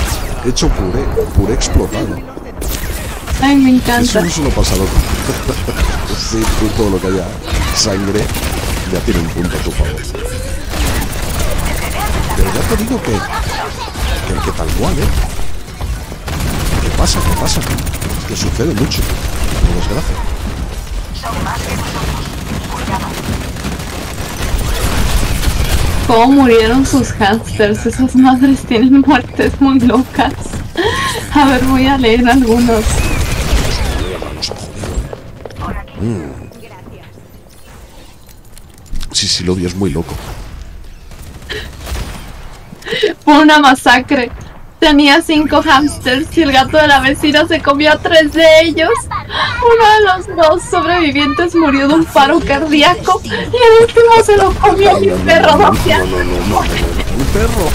Hecho puré, puré explotado. Ay, me Eso encanta. no solo pasa loco. sí, tú todo lo que haya sangre ya tiene un punto a tu favor. Pero ya te digo que, que, que tal cual, ¿eh? ¿Qué pasa? ¿Qué pasa? Que sucede mucho, por desgracia. Cómo murieron sus hamsters. Esas madres tienen muertes muy locas. A ver, voy a leer algunos. Mm. Sí, sí, lo odio, es muy loco. Fue una masacre. Tenía cinco hamsters y el gato de la vecina se comió a tres de ellos. Uno de los dos sobrevivientes murió de un paro cardíaco y el último se lo comió mi perro. Un perro.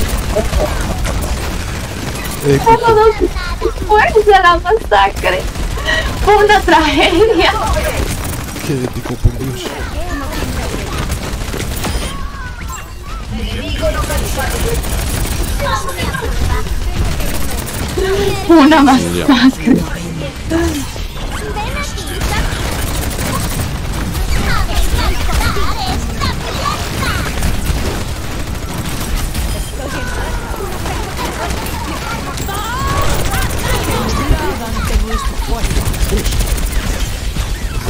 Solo dos días después de la masacre. Fue una tragedia. qué épico, por Dios. Fue una masacre.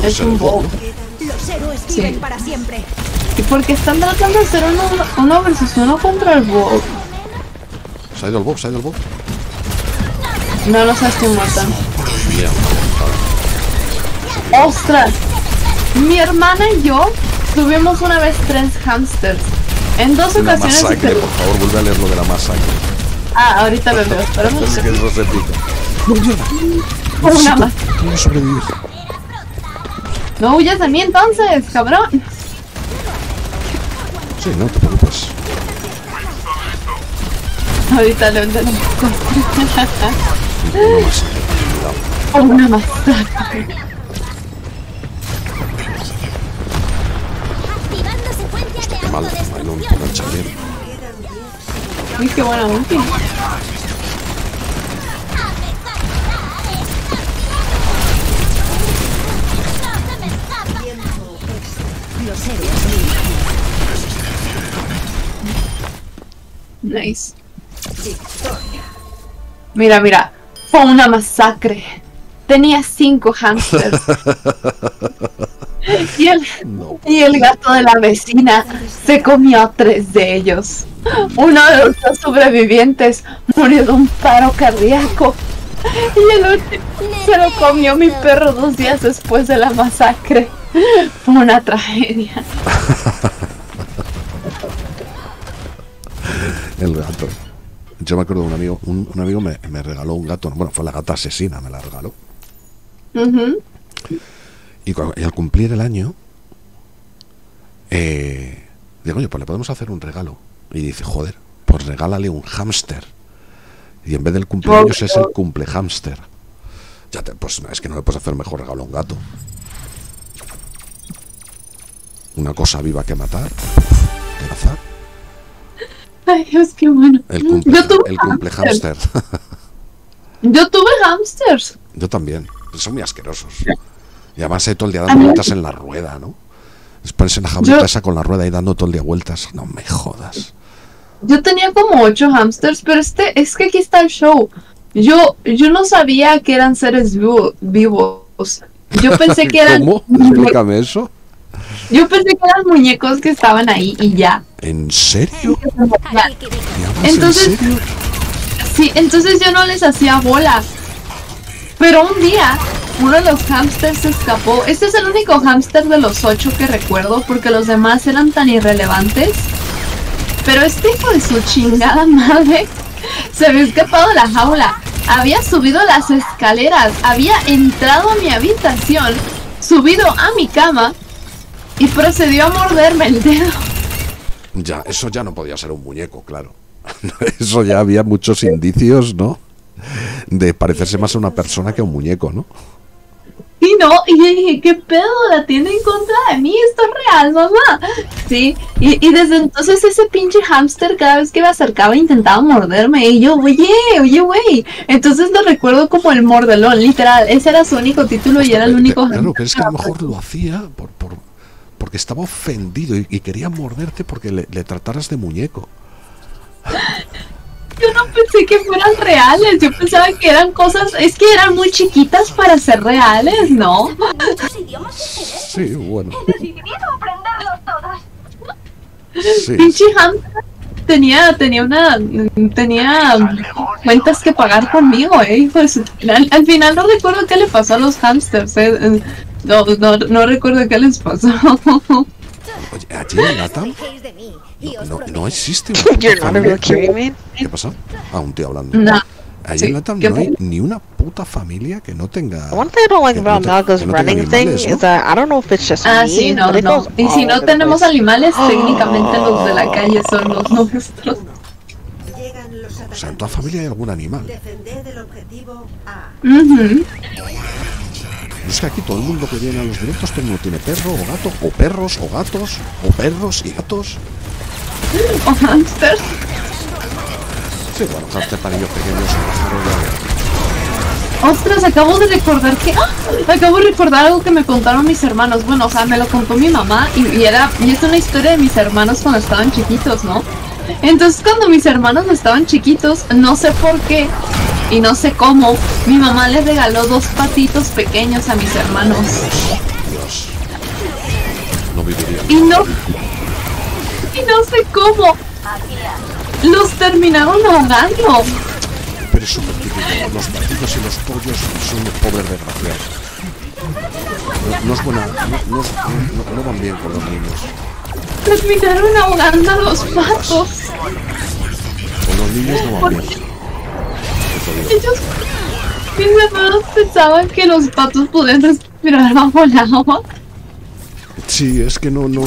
Es un bobo. Los héroes Sí. viven para siempre. ¿Y por qué están tratando de hacer uno, uno versus uno contra el bot? Se ha ido el Bob, se ha ido el Bob. No los estoy matando. ¡Ostras! Mi hermana y yo tuvimos una vez tres hamsters. En dos Una ocasiones. masacre, se- por favor, vuelve a leer lo de la masacre. Ah, ahorita lo veo. Esperemos Es que que eso es épico. No, una más. Que sobrevivir. no huyas de mí entonces, cabrón. Sí, no te. Ahorita el de la Una masacre. Una masacre. Mal, no, no, chavier. Uy, buena ulti. Los Nice. Mira, mira. Fue una masacre. Tenía cinco hamsters. y, el, No. y el gato de la vecina se comió a tres de ellos. Uno de los dos sobrevivientes murió de un paro cardíaco. Y el último se lo comió mi perro dos días después de la masacre. Fue una tragedia. El gato. Yo me acuerdo de un amigo, un, un amigo me, me regaló un gato, bueno, fue la gata asesina, me la regaló. Y, al cumplir el año, eh, digo, oye, pues le podemos hacer un regalo. Y dice, joder, pues regálale un hámster. Y en vez del cumpleaños es el cumple hámster. Ya te, pues es que no le puedes hacer mejor regalo a un gato. Una cosa viva que matar. Qué azar. Ay, Dios, qué bueno. El cumple, Yo tuve el cumple hámster. Yo tuve hamsters. Yo también. Son muy asquerosos. Y además hay todo el día dando vueltas en la rueda, ¿no? Pones en la jaulita esa con la rueda y dando todo el día vueltas. No me jodas. Yo tenía como ocho hamsters, pero este, es que aquí está el show. Yo, yo no sabía que eran seres vivo- vivos. Yo pensé que eran. ¿Cómo? Explícame eso. Yo pensé que eran muñecos que estaban ahí y ya. ¿En serio? Ya. Aquí, Kiriko. ¿Me hablas Entonces- en serio? Sí, entonces yo no les hacía bola. Pero un día, uno de los hamsters se escapó. Este es el único hamster de los ocho que recuerdo porque los demás eran tan irrelevantes. Pero este hijo de su chingada madre se había escapado de la jaula. Había subido las escaleras, había entrado a mi habitación, subido a mi cama y procedió a morderme el dedo. Ya, eso ya no podía ser un muñeco, claro. Eso ya había muchos indicios, ¿no? De parecerse más a una persona que a un muñeco, ¿no? Y no, y yo dije, ¿qué pedo? La tiene en contra de mí, esto es real, mamá. Sí, y, y desde entonces ese pinche hámster cada vez que me acercaba intentaba morderme. Y yo, oye, oye, güey. Entonces lo recuerdo como el mordelón, literal. Ese era su único título y era el único Claro, pero es que a lo mejor lo hacía por, por- porque estaba ofendido y, y quería morderte porque le, le trataras de muñeco. Yo no pensé que fueran reales, yo pensaba que eran cosas, es que eran muy chiquitas para ser reales, ¿no? Muchos idiomas diferentes. Sí, bueno. Sí, Pinche hamster tenía, tenía una, tenía cuentas que pagar conmigo, eh, su- al, al final no recuerdo qué le pasó a los hamsters, eh, eh, no, no, no recuerdo qué les pasó. Oye, allí en Latam no, no prometo existe una puta familia. ¿Qué pasa? Ah, un tío hablando. No. Allí Sí, en Latam ¿qué no hay ni una puta familia que no tenga. One thing I don't like que no about Naga's que no tenga running thing ¿no? is that I don't know if it's just Ah, me, sí, no, no. goes Y si no tenemos animales, técnicamente los de la calle son los nuestros. O sea, en toda familia hay algún animal. Defender el objetivo A. Es que aquí todo el mundo que viene a los directos, todo el mundo tiene perro o gato, o perros o gatos, o perros y gatos. O hamsters. Sí, bueno, hamster para niños pequeños. Ostras, acabo de recordar que. ¡Ah! Acabo de recordar algo que me contaron mis hermanos. Bueno, o sea, me lo contó mi mamá y, y era. Y es una historia de mis hermanos cuando estaban chiquitos, ¿no? Entonces, cuando mis hermanos estaban chiquitos, no sé por qué y no sé cómo, mi mamá les regaló dos patitos pequeños a mis hermanos. Dios. No viviría. Y no. Y no sé cómo. Los terminaron ahogando. Pero es típico. Los patitos y los pollos son pobres desgraciados. No, no es buena. No- no- no van bien con los niños. Terminaron ahogando a los patos. Con los niños no digo. Ellos, mis hermanos pensaban que los patos podían respirar bajo el agua. Sí, es que no, no.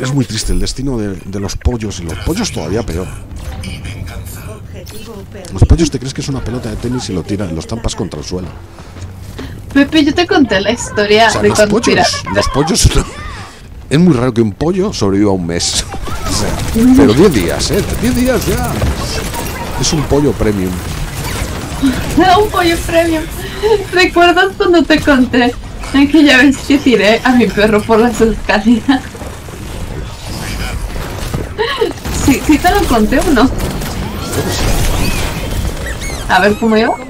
Es muy triste el destino de, de los pollos y los pollos todavía peor. Los pollos te crees que es una pelota de tenis y lo tiran, los tampas contra el suelo. Pepe, yo te conté la historia O sea, de los cuando pollos, los pollos Es muy raro que un pollo sobreviva un mes. O sea, pero 10 días, ¿eh? 10 días ya. Es un pollo premium. Un pollo premium. ¿Recuerdas cuando te conté aquella vez que tiré a mi perro por las escaleras? Sí, sí te lo conté o no. A ver cómo iba.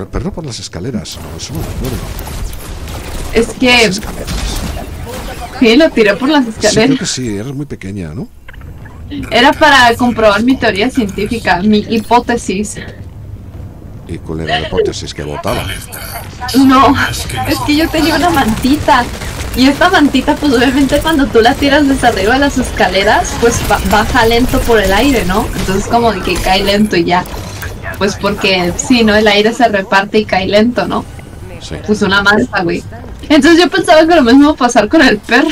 Por el perro por las escaleras. No, eso no me acuerdo. Es que Las escaleras. sí, lo tiré por las Sí, creo escaleras. que sí, eres muy pequeña, ¿no? Era para comprobar mi teoría científica, mi hipótesis. Y con la hipótesis que votaba. No, es que yo tenía una mantita. Y esta mantita, pues obviamente cuando tú la tiras desde arriba de las escaleras, pues ba- baja lento por el aire, ¿no? Entonces como de que cae lento y ya. Pues porque sí, ¿no? El aire se reparte y cae lento, ¿no? Sí. Pues una manta, güey. Entonces yo pensaba que lo mismo iba a pasar con el perro.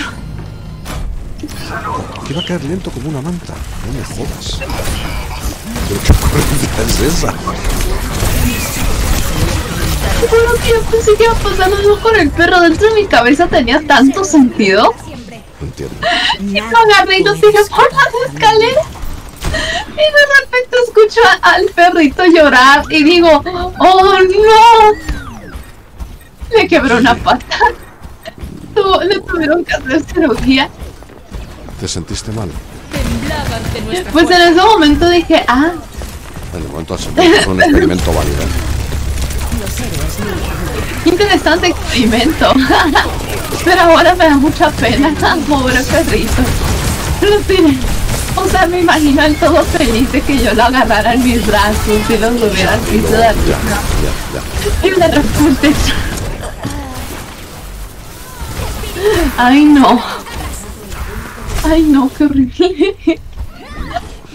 Que iba a caer lento como una manta. No me jodas. ¿Pero qué ocurrencia es esa? Bueno, que yo pensé que iba a pasar lo mismo con el perro. Dentro de mi cabeza tenía tanto sentido. No entiendo. Y lo agarré y lo tiré por las escaleras. Y de repente escucho al perrito llorar y digo, ¡Oh no! Le quebró una pata. Le tuvieron que hacer cirugía. ¿Te sentiste mal? Pues en ese momento dije, ah, En el momento sido un experimento válido. interesante experimento. Pero ahora me da mucha pena, pobre perrito. Lo tiene. O sea, me imagino él todo feliz de que yo lo agarrara en mis brazos y los hubiera visto de arriba. Y de repente. Ay, no. Ay, no, qué horrible.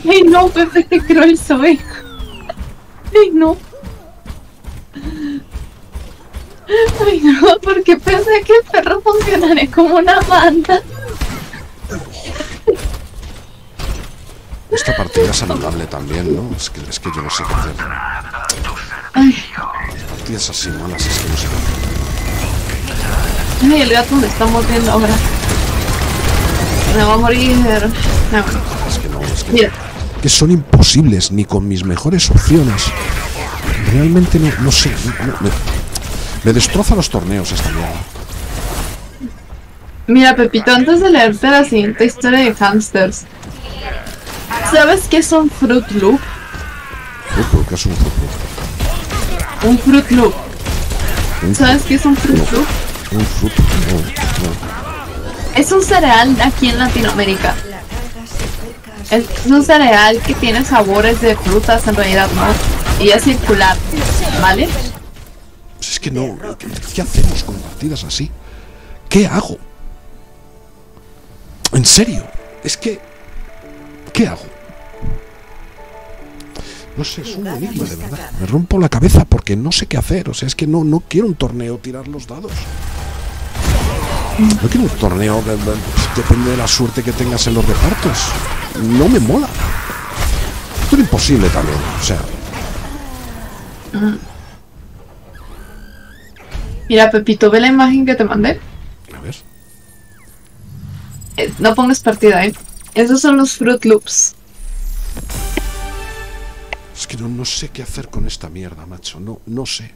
Ay, no, Pepe, qué cruel soy. Ay, no. Ay, no, porque pensé que el perro funcionaría como una banda. Esta partida es saludable también, ¿no? Es que, es que yo no sé qué hacer. Ay, Partidas así malas es que no sé qué hacer. ay, el gato me está mordiendo ahora. Me va a morir. No, Es que no, es que, que son imposibles, ni con mis mejores opciones. Realmente no, no sé. no- me, me destroza los torneos esta mierda. Mira, Pepito, antes de leerte la siguiente historia de hamsters, ¿sabes qué es un Fruit Loop? Es un Fruit Loop. ¿Sabes qué es un Fruit Loop? un. No, no. Es un cereal aquí en Latinoamérica. Es un cereal que tiene sabores de frutas, en realidad no. Y es circular, ¿vale? Pues es que no. ¿Qué, qué hacemos con partidas así? ¿Qué hago? En serio. Es que. ¿Qué hago? No sé, es un enigma de verdad. Me rompo la cabeza porque no sé qué hacer. O sea, es que no, no quiero un torneo tirar los dados. No quiero un torneo depende de la suerte que tengas en los repartos. No me mola. Esto es imposible también. O sea, Mira, Pepito, ve la imagen que te mandé. a ver. Eh, no pongas partida, ¿eh? Esos son los Fruit Loops. Es que no, no sé qué hacer con esta mierda, macho. No, no sé.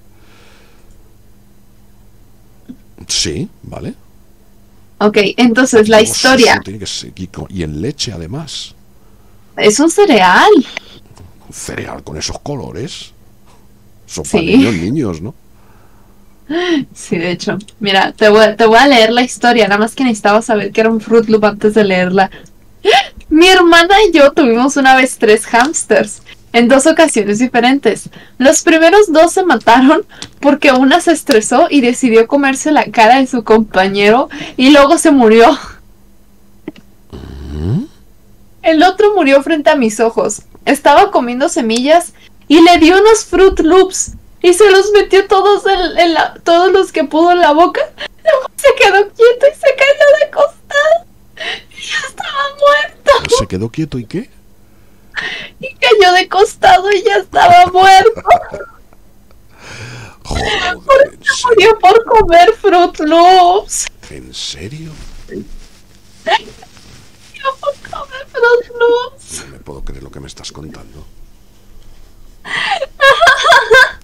Sí, vale. Ok, entonces la historia eso tiene que ser- y, y en leche, además. es un cereal. Un cereal con esos colores. Son Sí. para niños, niños, ¿no? Sí, de hecho. Mira, te voy, te voy a leer la historia, nada más que necesitaba saber que era un Fruit Loop antes de leerla. Mi hermana y yo tuvimos una vez tres hamsters, en dos ocasiones diferentes. Los primeros dos se mataron porque una se estresó y decidió comerse la cara de su compañero y luego se murió. El otro murió frente a mis ojos. Estaba comiendo semillas y le dio unos Fruit Loops y se los metió todos en, la, todos los que pudo en la boca. Luego se quedó quieto y se cayó de costado. Y ya estaba muerto. Se quedó quieto y qué? Y cayó de costado y ya estaba muerto. Joder, ¿en serio? Murió por comer Fruit Loops. ¿En serio? Murió por comer Fruit Loops. No me puedo creer lo que me estás contando.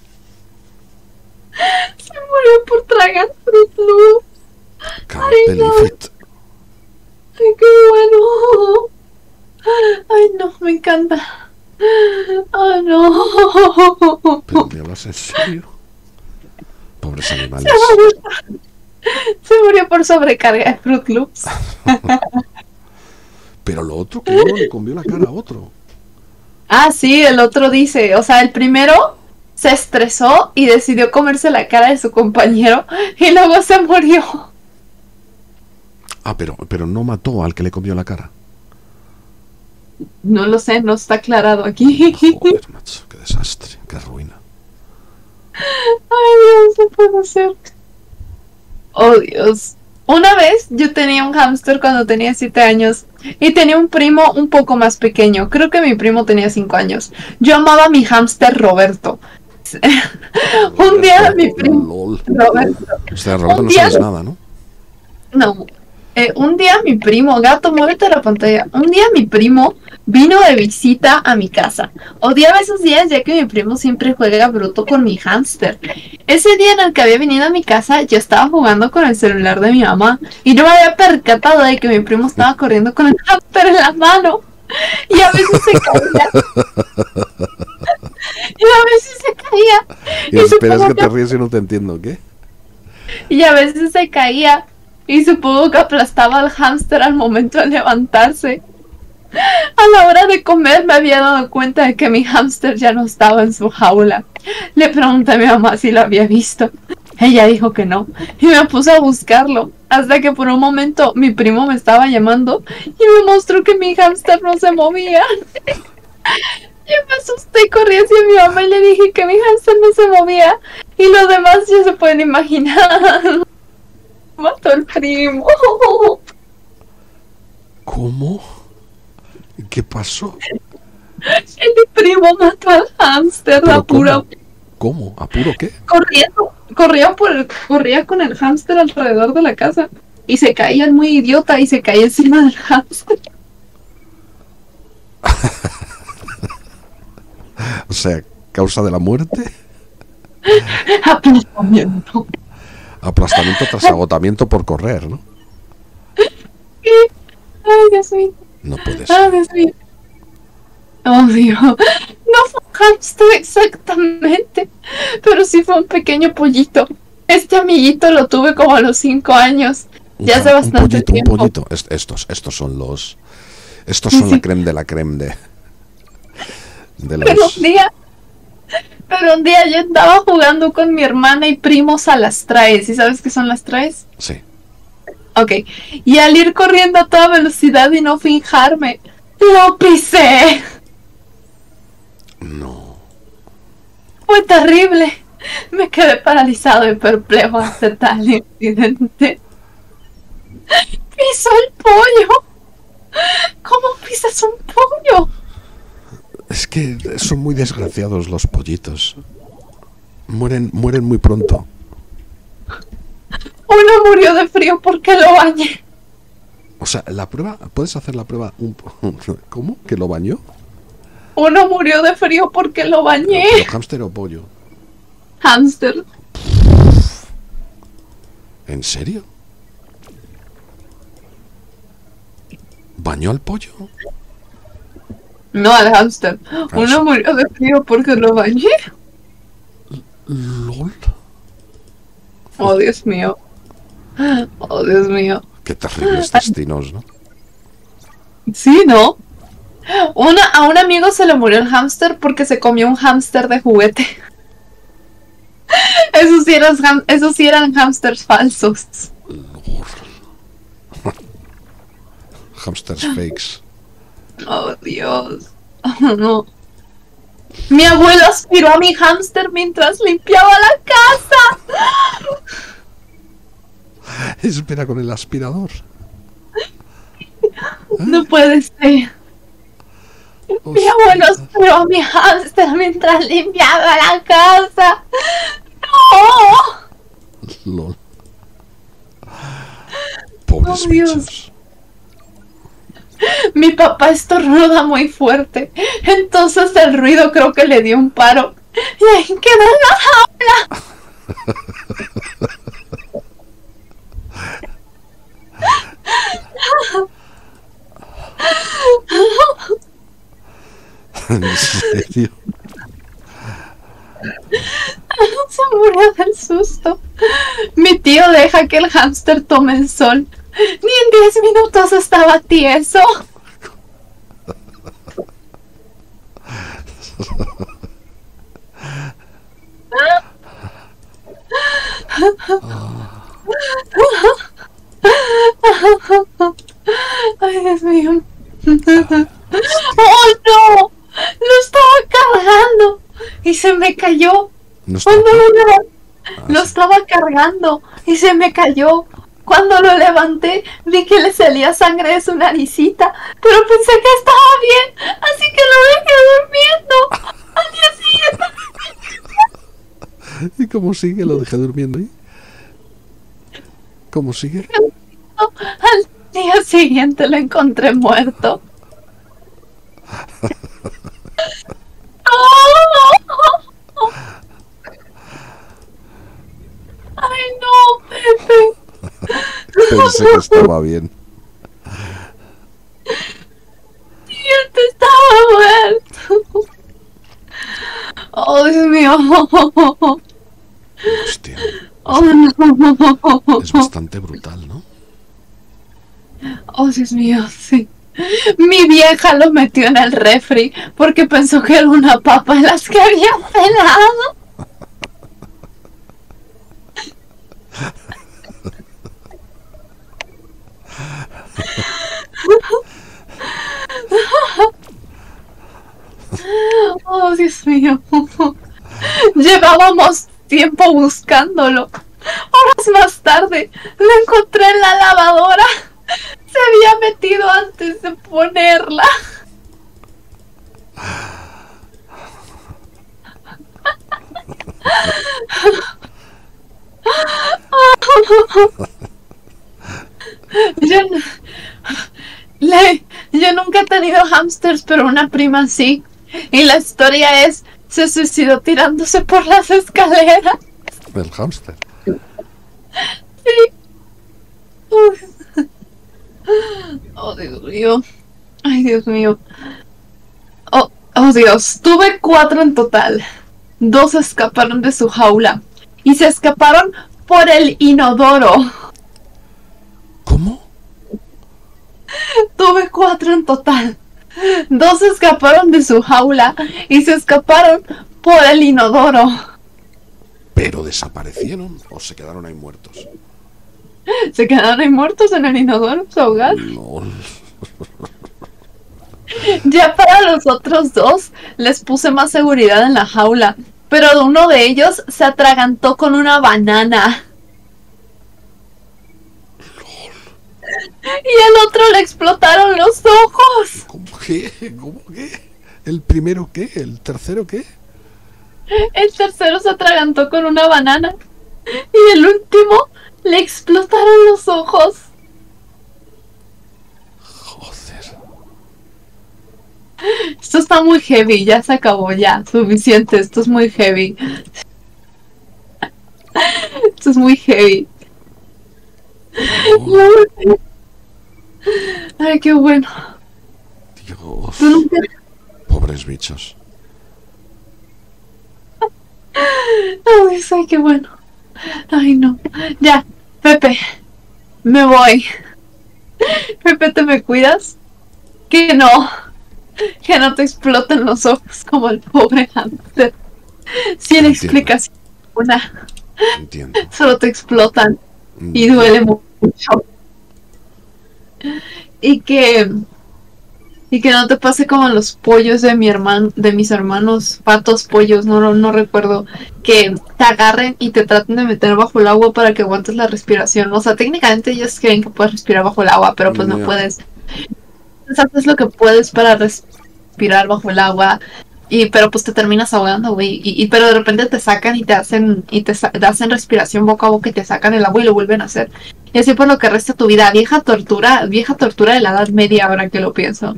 Se murió por tragar Fruit Loops. Ay, no. Ay, qué bueno. Ay, no, me encanta. Ay, no. ¿Pero me hablas en serio? Pobres animales. Se murió por sobrecarga de Fruit Loops. Pero lo otro que no le comió la cara a otro. Ah, sí, el otro dice, o sea, el primero se estresó y decidió comerse la cara de su compañero y luego se murió. Ah, pero, pero no mató al que le comió la cara. No lo sé, no está aclarado aquí. Joder, macho, qué desastre, qué ruina. Ay, Dios, no puedo ser. Oh, Dios. Una vez yo tenía un hámster cuando tenía 7 años y tenía un primo un poco más pequeño. Creo que mi primo tenía 5 años. Yo amaba a mi hámster Roberto. un día mi primo. Roberto. O sea, Roberto Un no día- sabes nada, ¿no? No. Eh, un día mi primo, gato, muévete la pantalla. Un día mi primo vino de visita a mi casa. Odiaba esos días ya que mi primo siempre juega bruto con mi hámster. Ese día en el que había venido a mi casa, yo estaba jugando con el celular de mi mamá y no me había percatado de que mi primo estaba corriendo con el hámster en la mano. Y a veces se caía. Y a veces se caía. Y Y esperas que te ríes y no te entiendo, ¿qué? Y a veces se caía. Y supongo que aplastaba al hámster al momento de levantarse. A la hora de comer me había dado cuenta de que mi hámster ya no estaba en su jaula. Le pregunté a mi mamá si lo había visto. Ella dijo que no. Y me puse a buscarlo. Hasta que por un momento mi primo me estaba llamando y me mostró que mi hámster no se movía. Yo me asusté y corrí hacia mi mamá y le dije que mi hámster no se movía. Y los demás ya se pueden imaginar. Mató al primo. ¿Cómo? ¿Qué pasó? El primo mató al hámster, ¿Pero pura cómo? ¿Cómo? ¿Apuro qué? corriendo, corría por el- corría con el hámster alrededor de la casa y se caía el muy idiota y se caía encima del hámster. O sea, causa de la muerte, Aplastamiento. aplastamiento tras agotamiento por correr, ¿no? Ay, Dios mío. No puede Ay, ser. Dios mío. Oh, Dios. No fue un exactamente, pero sí fue un pequeño pollito. Este amiguito lo tuve como a los 5 años. Ya hace Un bastante pollito, un tiempo. pollito. Est- Estos, estos son los. Estos son sí. la creme de la creme de. De Pero un día, pero un día yo andaba jugando con mi hermana y primos a las traes. ¿Y sabes qué son las traes? Sí. Ok. Y al ir corriendo a toda velocidad y no fijarme, lo pisé. No. Fue terrible. Me quedé paralizado y perplejo ante tal incidente. Pisó el pollo. ¿Cómo pisas un pollo? Es que son muy desgraciados los pollitos. Mueren, mueren muy pronto. Uno murió de frío porque lo bañé. O sea, la prueba, puedes hacer la prueba un ¿Cómo? ¿Que lo bañó? Uno murió de frío porque lo bañé. ¿Pero hámster o pollo? Hamster. ¿En serio? ¿Bañó al pollo? No al hamster. Uno murió de frío porque lo bañé. LOL. Oh, Dios mío. Oh, Dios mío. Qué terribles destinos, ¿no? Sí, ¿no? Una, a un amigo se le murió el hámster porque se comió un hámster de juguete. Esos sí eran, esos sí eran hámsters falsos. Hamsters fakes. Oh, Dios. Oh, no. Mi abuelo aspiró a mi hámster mientras limpiaba la casa. Espera con el aspirador. No puede ser. Mi abuelo a mi hámster mientras limpiaba la casa. ¡No! LOL. Pobres Oh, bichos. Mi papá estornuda muy fuerte. Entonces el ruido creo que le dio un paro. Y ahí quedó la jaula. ¿En serio? Se murió del susto. Mi tío deja que el hámster tome el sol. Ni en 10 minutos estaba tieso. Ay, Dios mío. ¡Oh, no! Lo estaba cargando y se me cayó. No Cuando lo, Ah, lo estaba cargando y se me cayó. Cuando lo levanté, vi que le salía sangre de su naricita, pero pensé que estaba bien, así que lo dejé durmiendo. Al día siguiente, ¿Y cómo sigue? Lo dejé durmiendo ahí. ¿Cómo sigue? al día siguiente lo encontré muerto. ¡No! ¡Ay, no, Pepe! Pensé que estaba bien. te estaba muerto. ¡Oh, Dios mío! Hostia. Oh, no. Es bastante brutal, ¿no? Oh, Dios mío, sí. Mi vieja lo metió en el refri porque pensó que era una papa en las que había pelado. Oh, Dios mío. Llevábamos tiempo buscándolo. Horas más tarde lo encontré en la lavadora. Se había metido antes de ponerla. Yo, le- yo nunca he tenido hamsters, pero una prima sí. Y la historia es, se suicidó tirándose por las escaleras. El hámster. Uf. Oh, Dios mío. Ay, Dios mío. Oh, oh, Dios. Tuve cuatro en total. Dos escaparon de su jaula. Y se escaparon por el inodoro. ¿Cómo? Tuve cuatro en total. Dos escaparon de su jaula y se escaparon por el inodoro. ¿Pero desaparecieron o se quedaron ahí muertos? Se quedaron ahí muertos en el inodoro, ahogados. Lol. Ya para los otros dos les puse más seguridad en la jaula, pero uno de ellos se atragantó con una banana. Y el otro le explotaron los ojos. ¿Cómo qué? ¿Cómo qué? ¿El primero qué? ¿El tercero qué? El tercero se atragantó con una banana. Y el último le explotaron los ojos. Joder. Esto está muy heavy, ya se acabó, ya, suficiente, esto es muy heavy. Esto es muy heavy. Ay, qué bueno. Dios. Pobres bichos. Ay, ay, qué bueno. Ay, no. Ya, Pepe, me voy. Pepe, ¿te me cuidas? Que no. Que no te exploten los ojos como el pobre hamster. Sin Entiendo. explicación alguna. Entiendo. Solo te explotan. y duele mucho. Y que y que no te pase como los pollos de mi hermano, de mis hermanos, patos, pollos, no, no, no recuerdo, que te agarren y te traten de meter bajo el agua para que aguantes la respiración. O sea, técnicamente ellos creen que puedes respirar bajo el agua, pero pues no puedes. Haces lo que puedes para respirar bajo el agua. Y, pero pues te terminas ahogando, güey. Y, y- pero de repente te sacan y te hacen, y te, te hacen respiración boca a boca y te sacan el agua y lo vuelven a hacer. Y así por lo que resta tu vida. Vieja tortura, vieja tortura de la edad media ahora que lo pienso.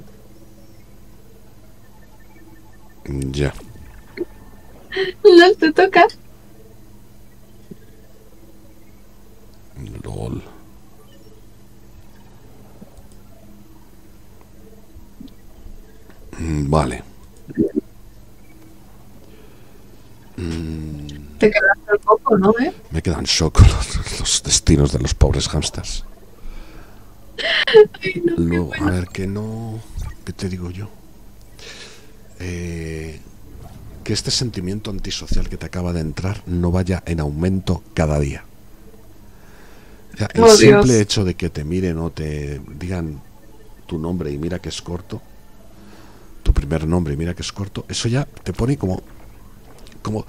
Ya. No te toca. LOL. Mm, Vale. Mm, Te quedaste un poco, ¿no? eh? me quedan shock los, los destinos de los pobres hamsters. Luego, a ver, que no. ¿Qué te digo yo? Eh, que este sentimiento antisocial que te acaba de entrar no vaya en aumento cada día. O sea, el Oh, simple Dios. hecho de que te miren o te digan tu nombre y mira que es corto, tu primer nombre y mira que es corto, eso ya te pone como, como,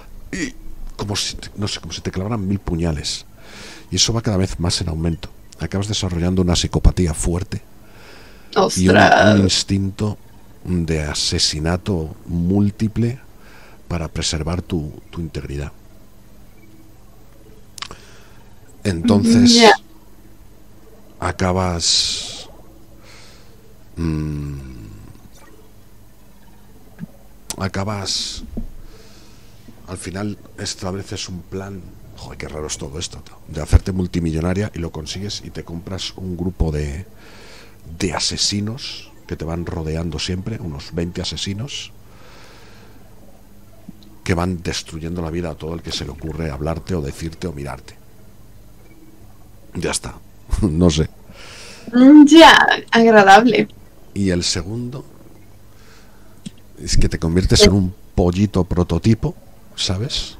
como si, te- no sé, como si te clavaran mil puñales. Y eso va cada vez más en aumento. Acabas desarrollando una psicopatía fuerte y una- un Ostras. instinto de asesinato múltiple para preservar tu, tu integridad. Entonces, acabas... mm, acabas... Al final estableces un plan... Joder, qué raro es todo esto. De hacerte multimillonaria y lo consigues y te compras un grupo de, de asesinos que te van rodeando siempre, unos 20 asesinos. que van destruyendo la vida a todo el que se le ocurre hablarte o decirte o mirarte. Ya está. no sé. Mm, Ya, agradable. Y el segundo es que te conviertes en un pollito prototipo, ¿sabes?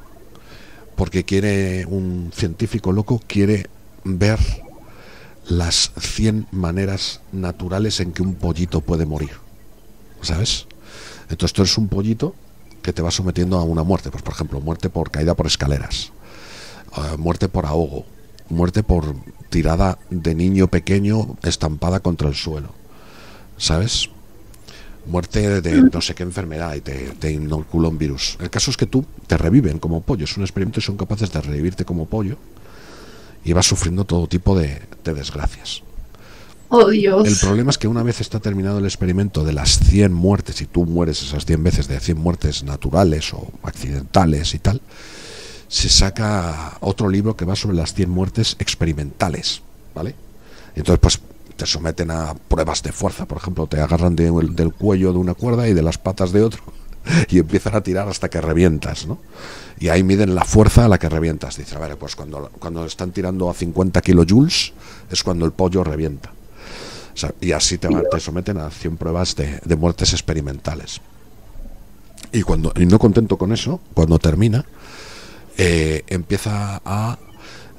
Porque quiere un científico loco, quiere ver las 100 maneras naturales en que un pollito puede morir, ¿sabes? Entonces tú eres un pollito que te va sometiendo a una muerte, pues por ejemplo, muerte por caída por escaleras, eh, muerte por ahogo, muerte por tirada de niño pequeño estampada contra el suelo, ¿sabes? Muerte de no sé qué enfermedad y te, te inocula un virus. El caso es que tú te reviven como pollo, es un experimento y son capaces de revivirte como pollo y vas sufriendo todo tipo de, de desgracias. Oh, Dios. El problema es que una vez está terminado el experimento de las 100 muertes, y tú mueres esas 100 veces de 100 muertes naturales o accidentales y tal, se saca otro libro que va sobre las 100 muertes experimentales, ¿vale? Entonces, pues te someten a pruebas de fuerza, por ejemplo, te agarran de- del cuello de una cuerda y de las patas de otro y empiezan a tirar hasta que revientas, ¿no? Y ahí miden la fuerza a la que revientas. Dice, ver, pues cuando, cuando están tirando a 50 kilojoules es cuando el pollo revienta. Y así te, te someten a 100 pruebas de, de muertes experimentales. Y, cuando, y no contento con eso, cuando termina, eh, empieza a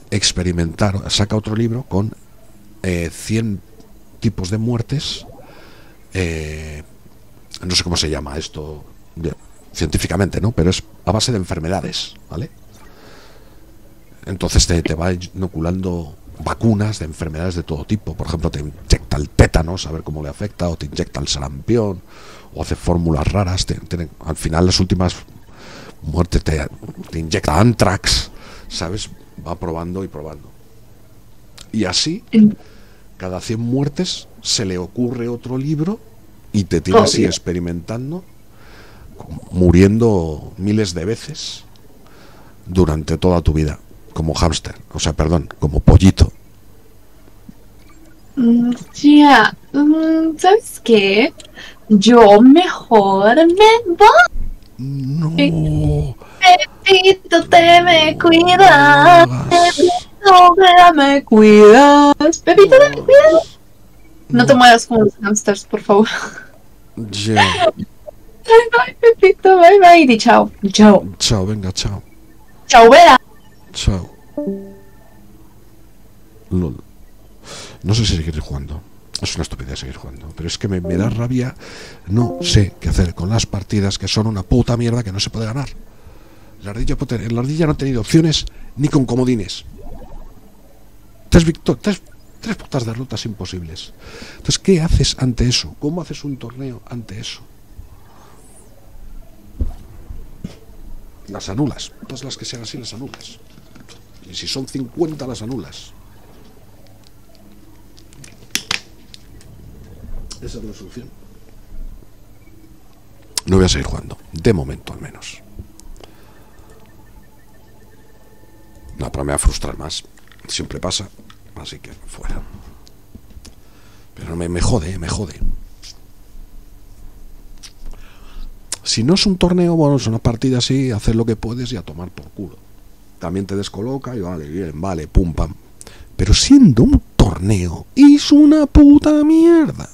experimentar, saca otro libro con eh, 100 tipos de muertes, eh, no sé cómo se llama esto bien, científicamente, ¿no? Pero es a base de enfermedades, ¿vale? Entonces te, te va inoculando vacunas de enfermedades de todo tipo. Por ejemplo, te inyecta el tétanos, a ver cómo le afecta, o te inyecta el sarampión, o hace fórmulas raras. te- te- al final, las últimas muertes te, te inyecta antrax, ¿sabes? Va probando y probando. Y así, cada 100 muertes se le ocurre otro libro y te tiene así Obvio. experimentando, muriendo miles de veces durante toda tu vida, como hámster, o sea, perdón, como pollito. Mm, Ya, mm, ¿sabes qué? Yo mejor me voy. No, Pepito, te me cuidas. Pepito, te me cuidas. Pepito, te me cuidas. No te muevas como los hamsters, por favor. Ya. Bye, Pepito, bye, bye. Y di chao. Chao. Chao, venga, chao. Chao, Vera. Chao. Lol. No sé si seguir jugando. Es una estupidez seguir jugando. Pero es que me, me da rabia. No sé qué hacer con las partidas que son una puta mierda que no se puede ganar. La ardilla, la ardilla no ha tenido opciones ni con comodines. Tres, tres, tres putas derrotas imposibles. Entonces, ¿qué haces ante eso? ¿Cómo haces un torneo ante eso? Las anulas. Todas las que sean así las anulas. Y si son 50 las anulas. Esa es la solución. No voy a seguir jugando. De momento al menos. No, pero me va a frustrar más. Siempre pasa. Así que fuera. Pero me, me jode, me jode. Si no es un torneo, bueno, es una partida así, hacer lo que puedes y a tomar por culo. También te descoloca y vale, bien, vale, pum, pam. Pero siendo un torneo, es una puta mierda.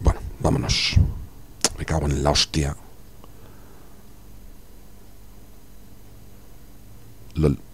Bueno, vámonos. Me cago en la hostia. Lol.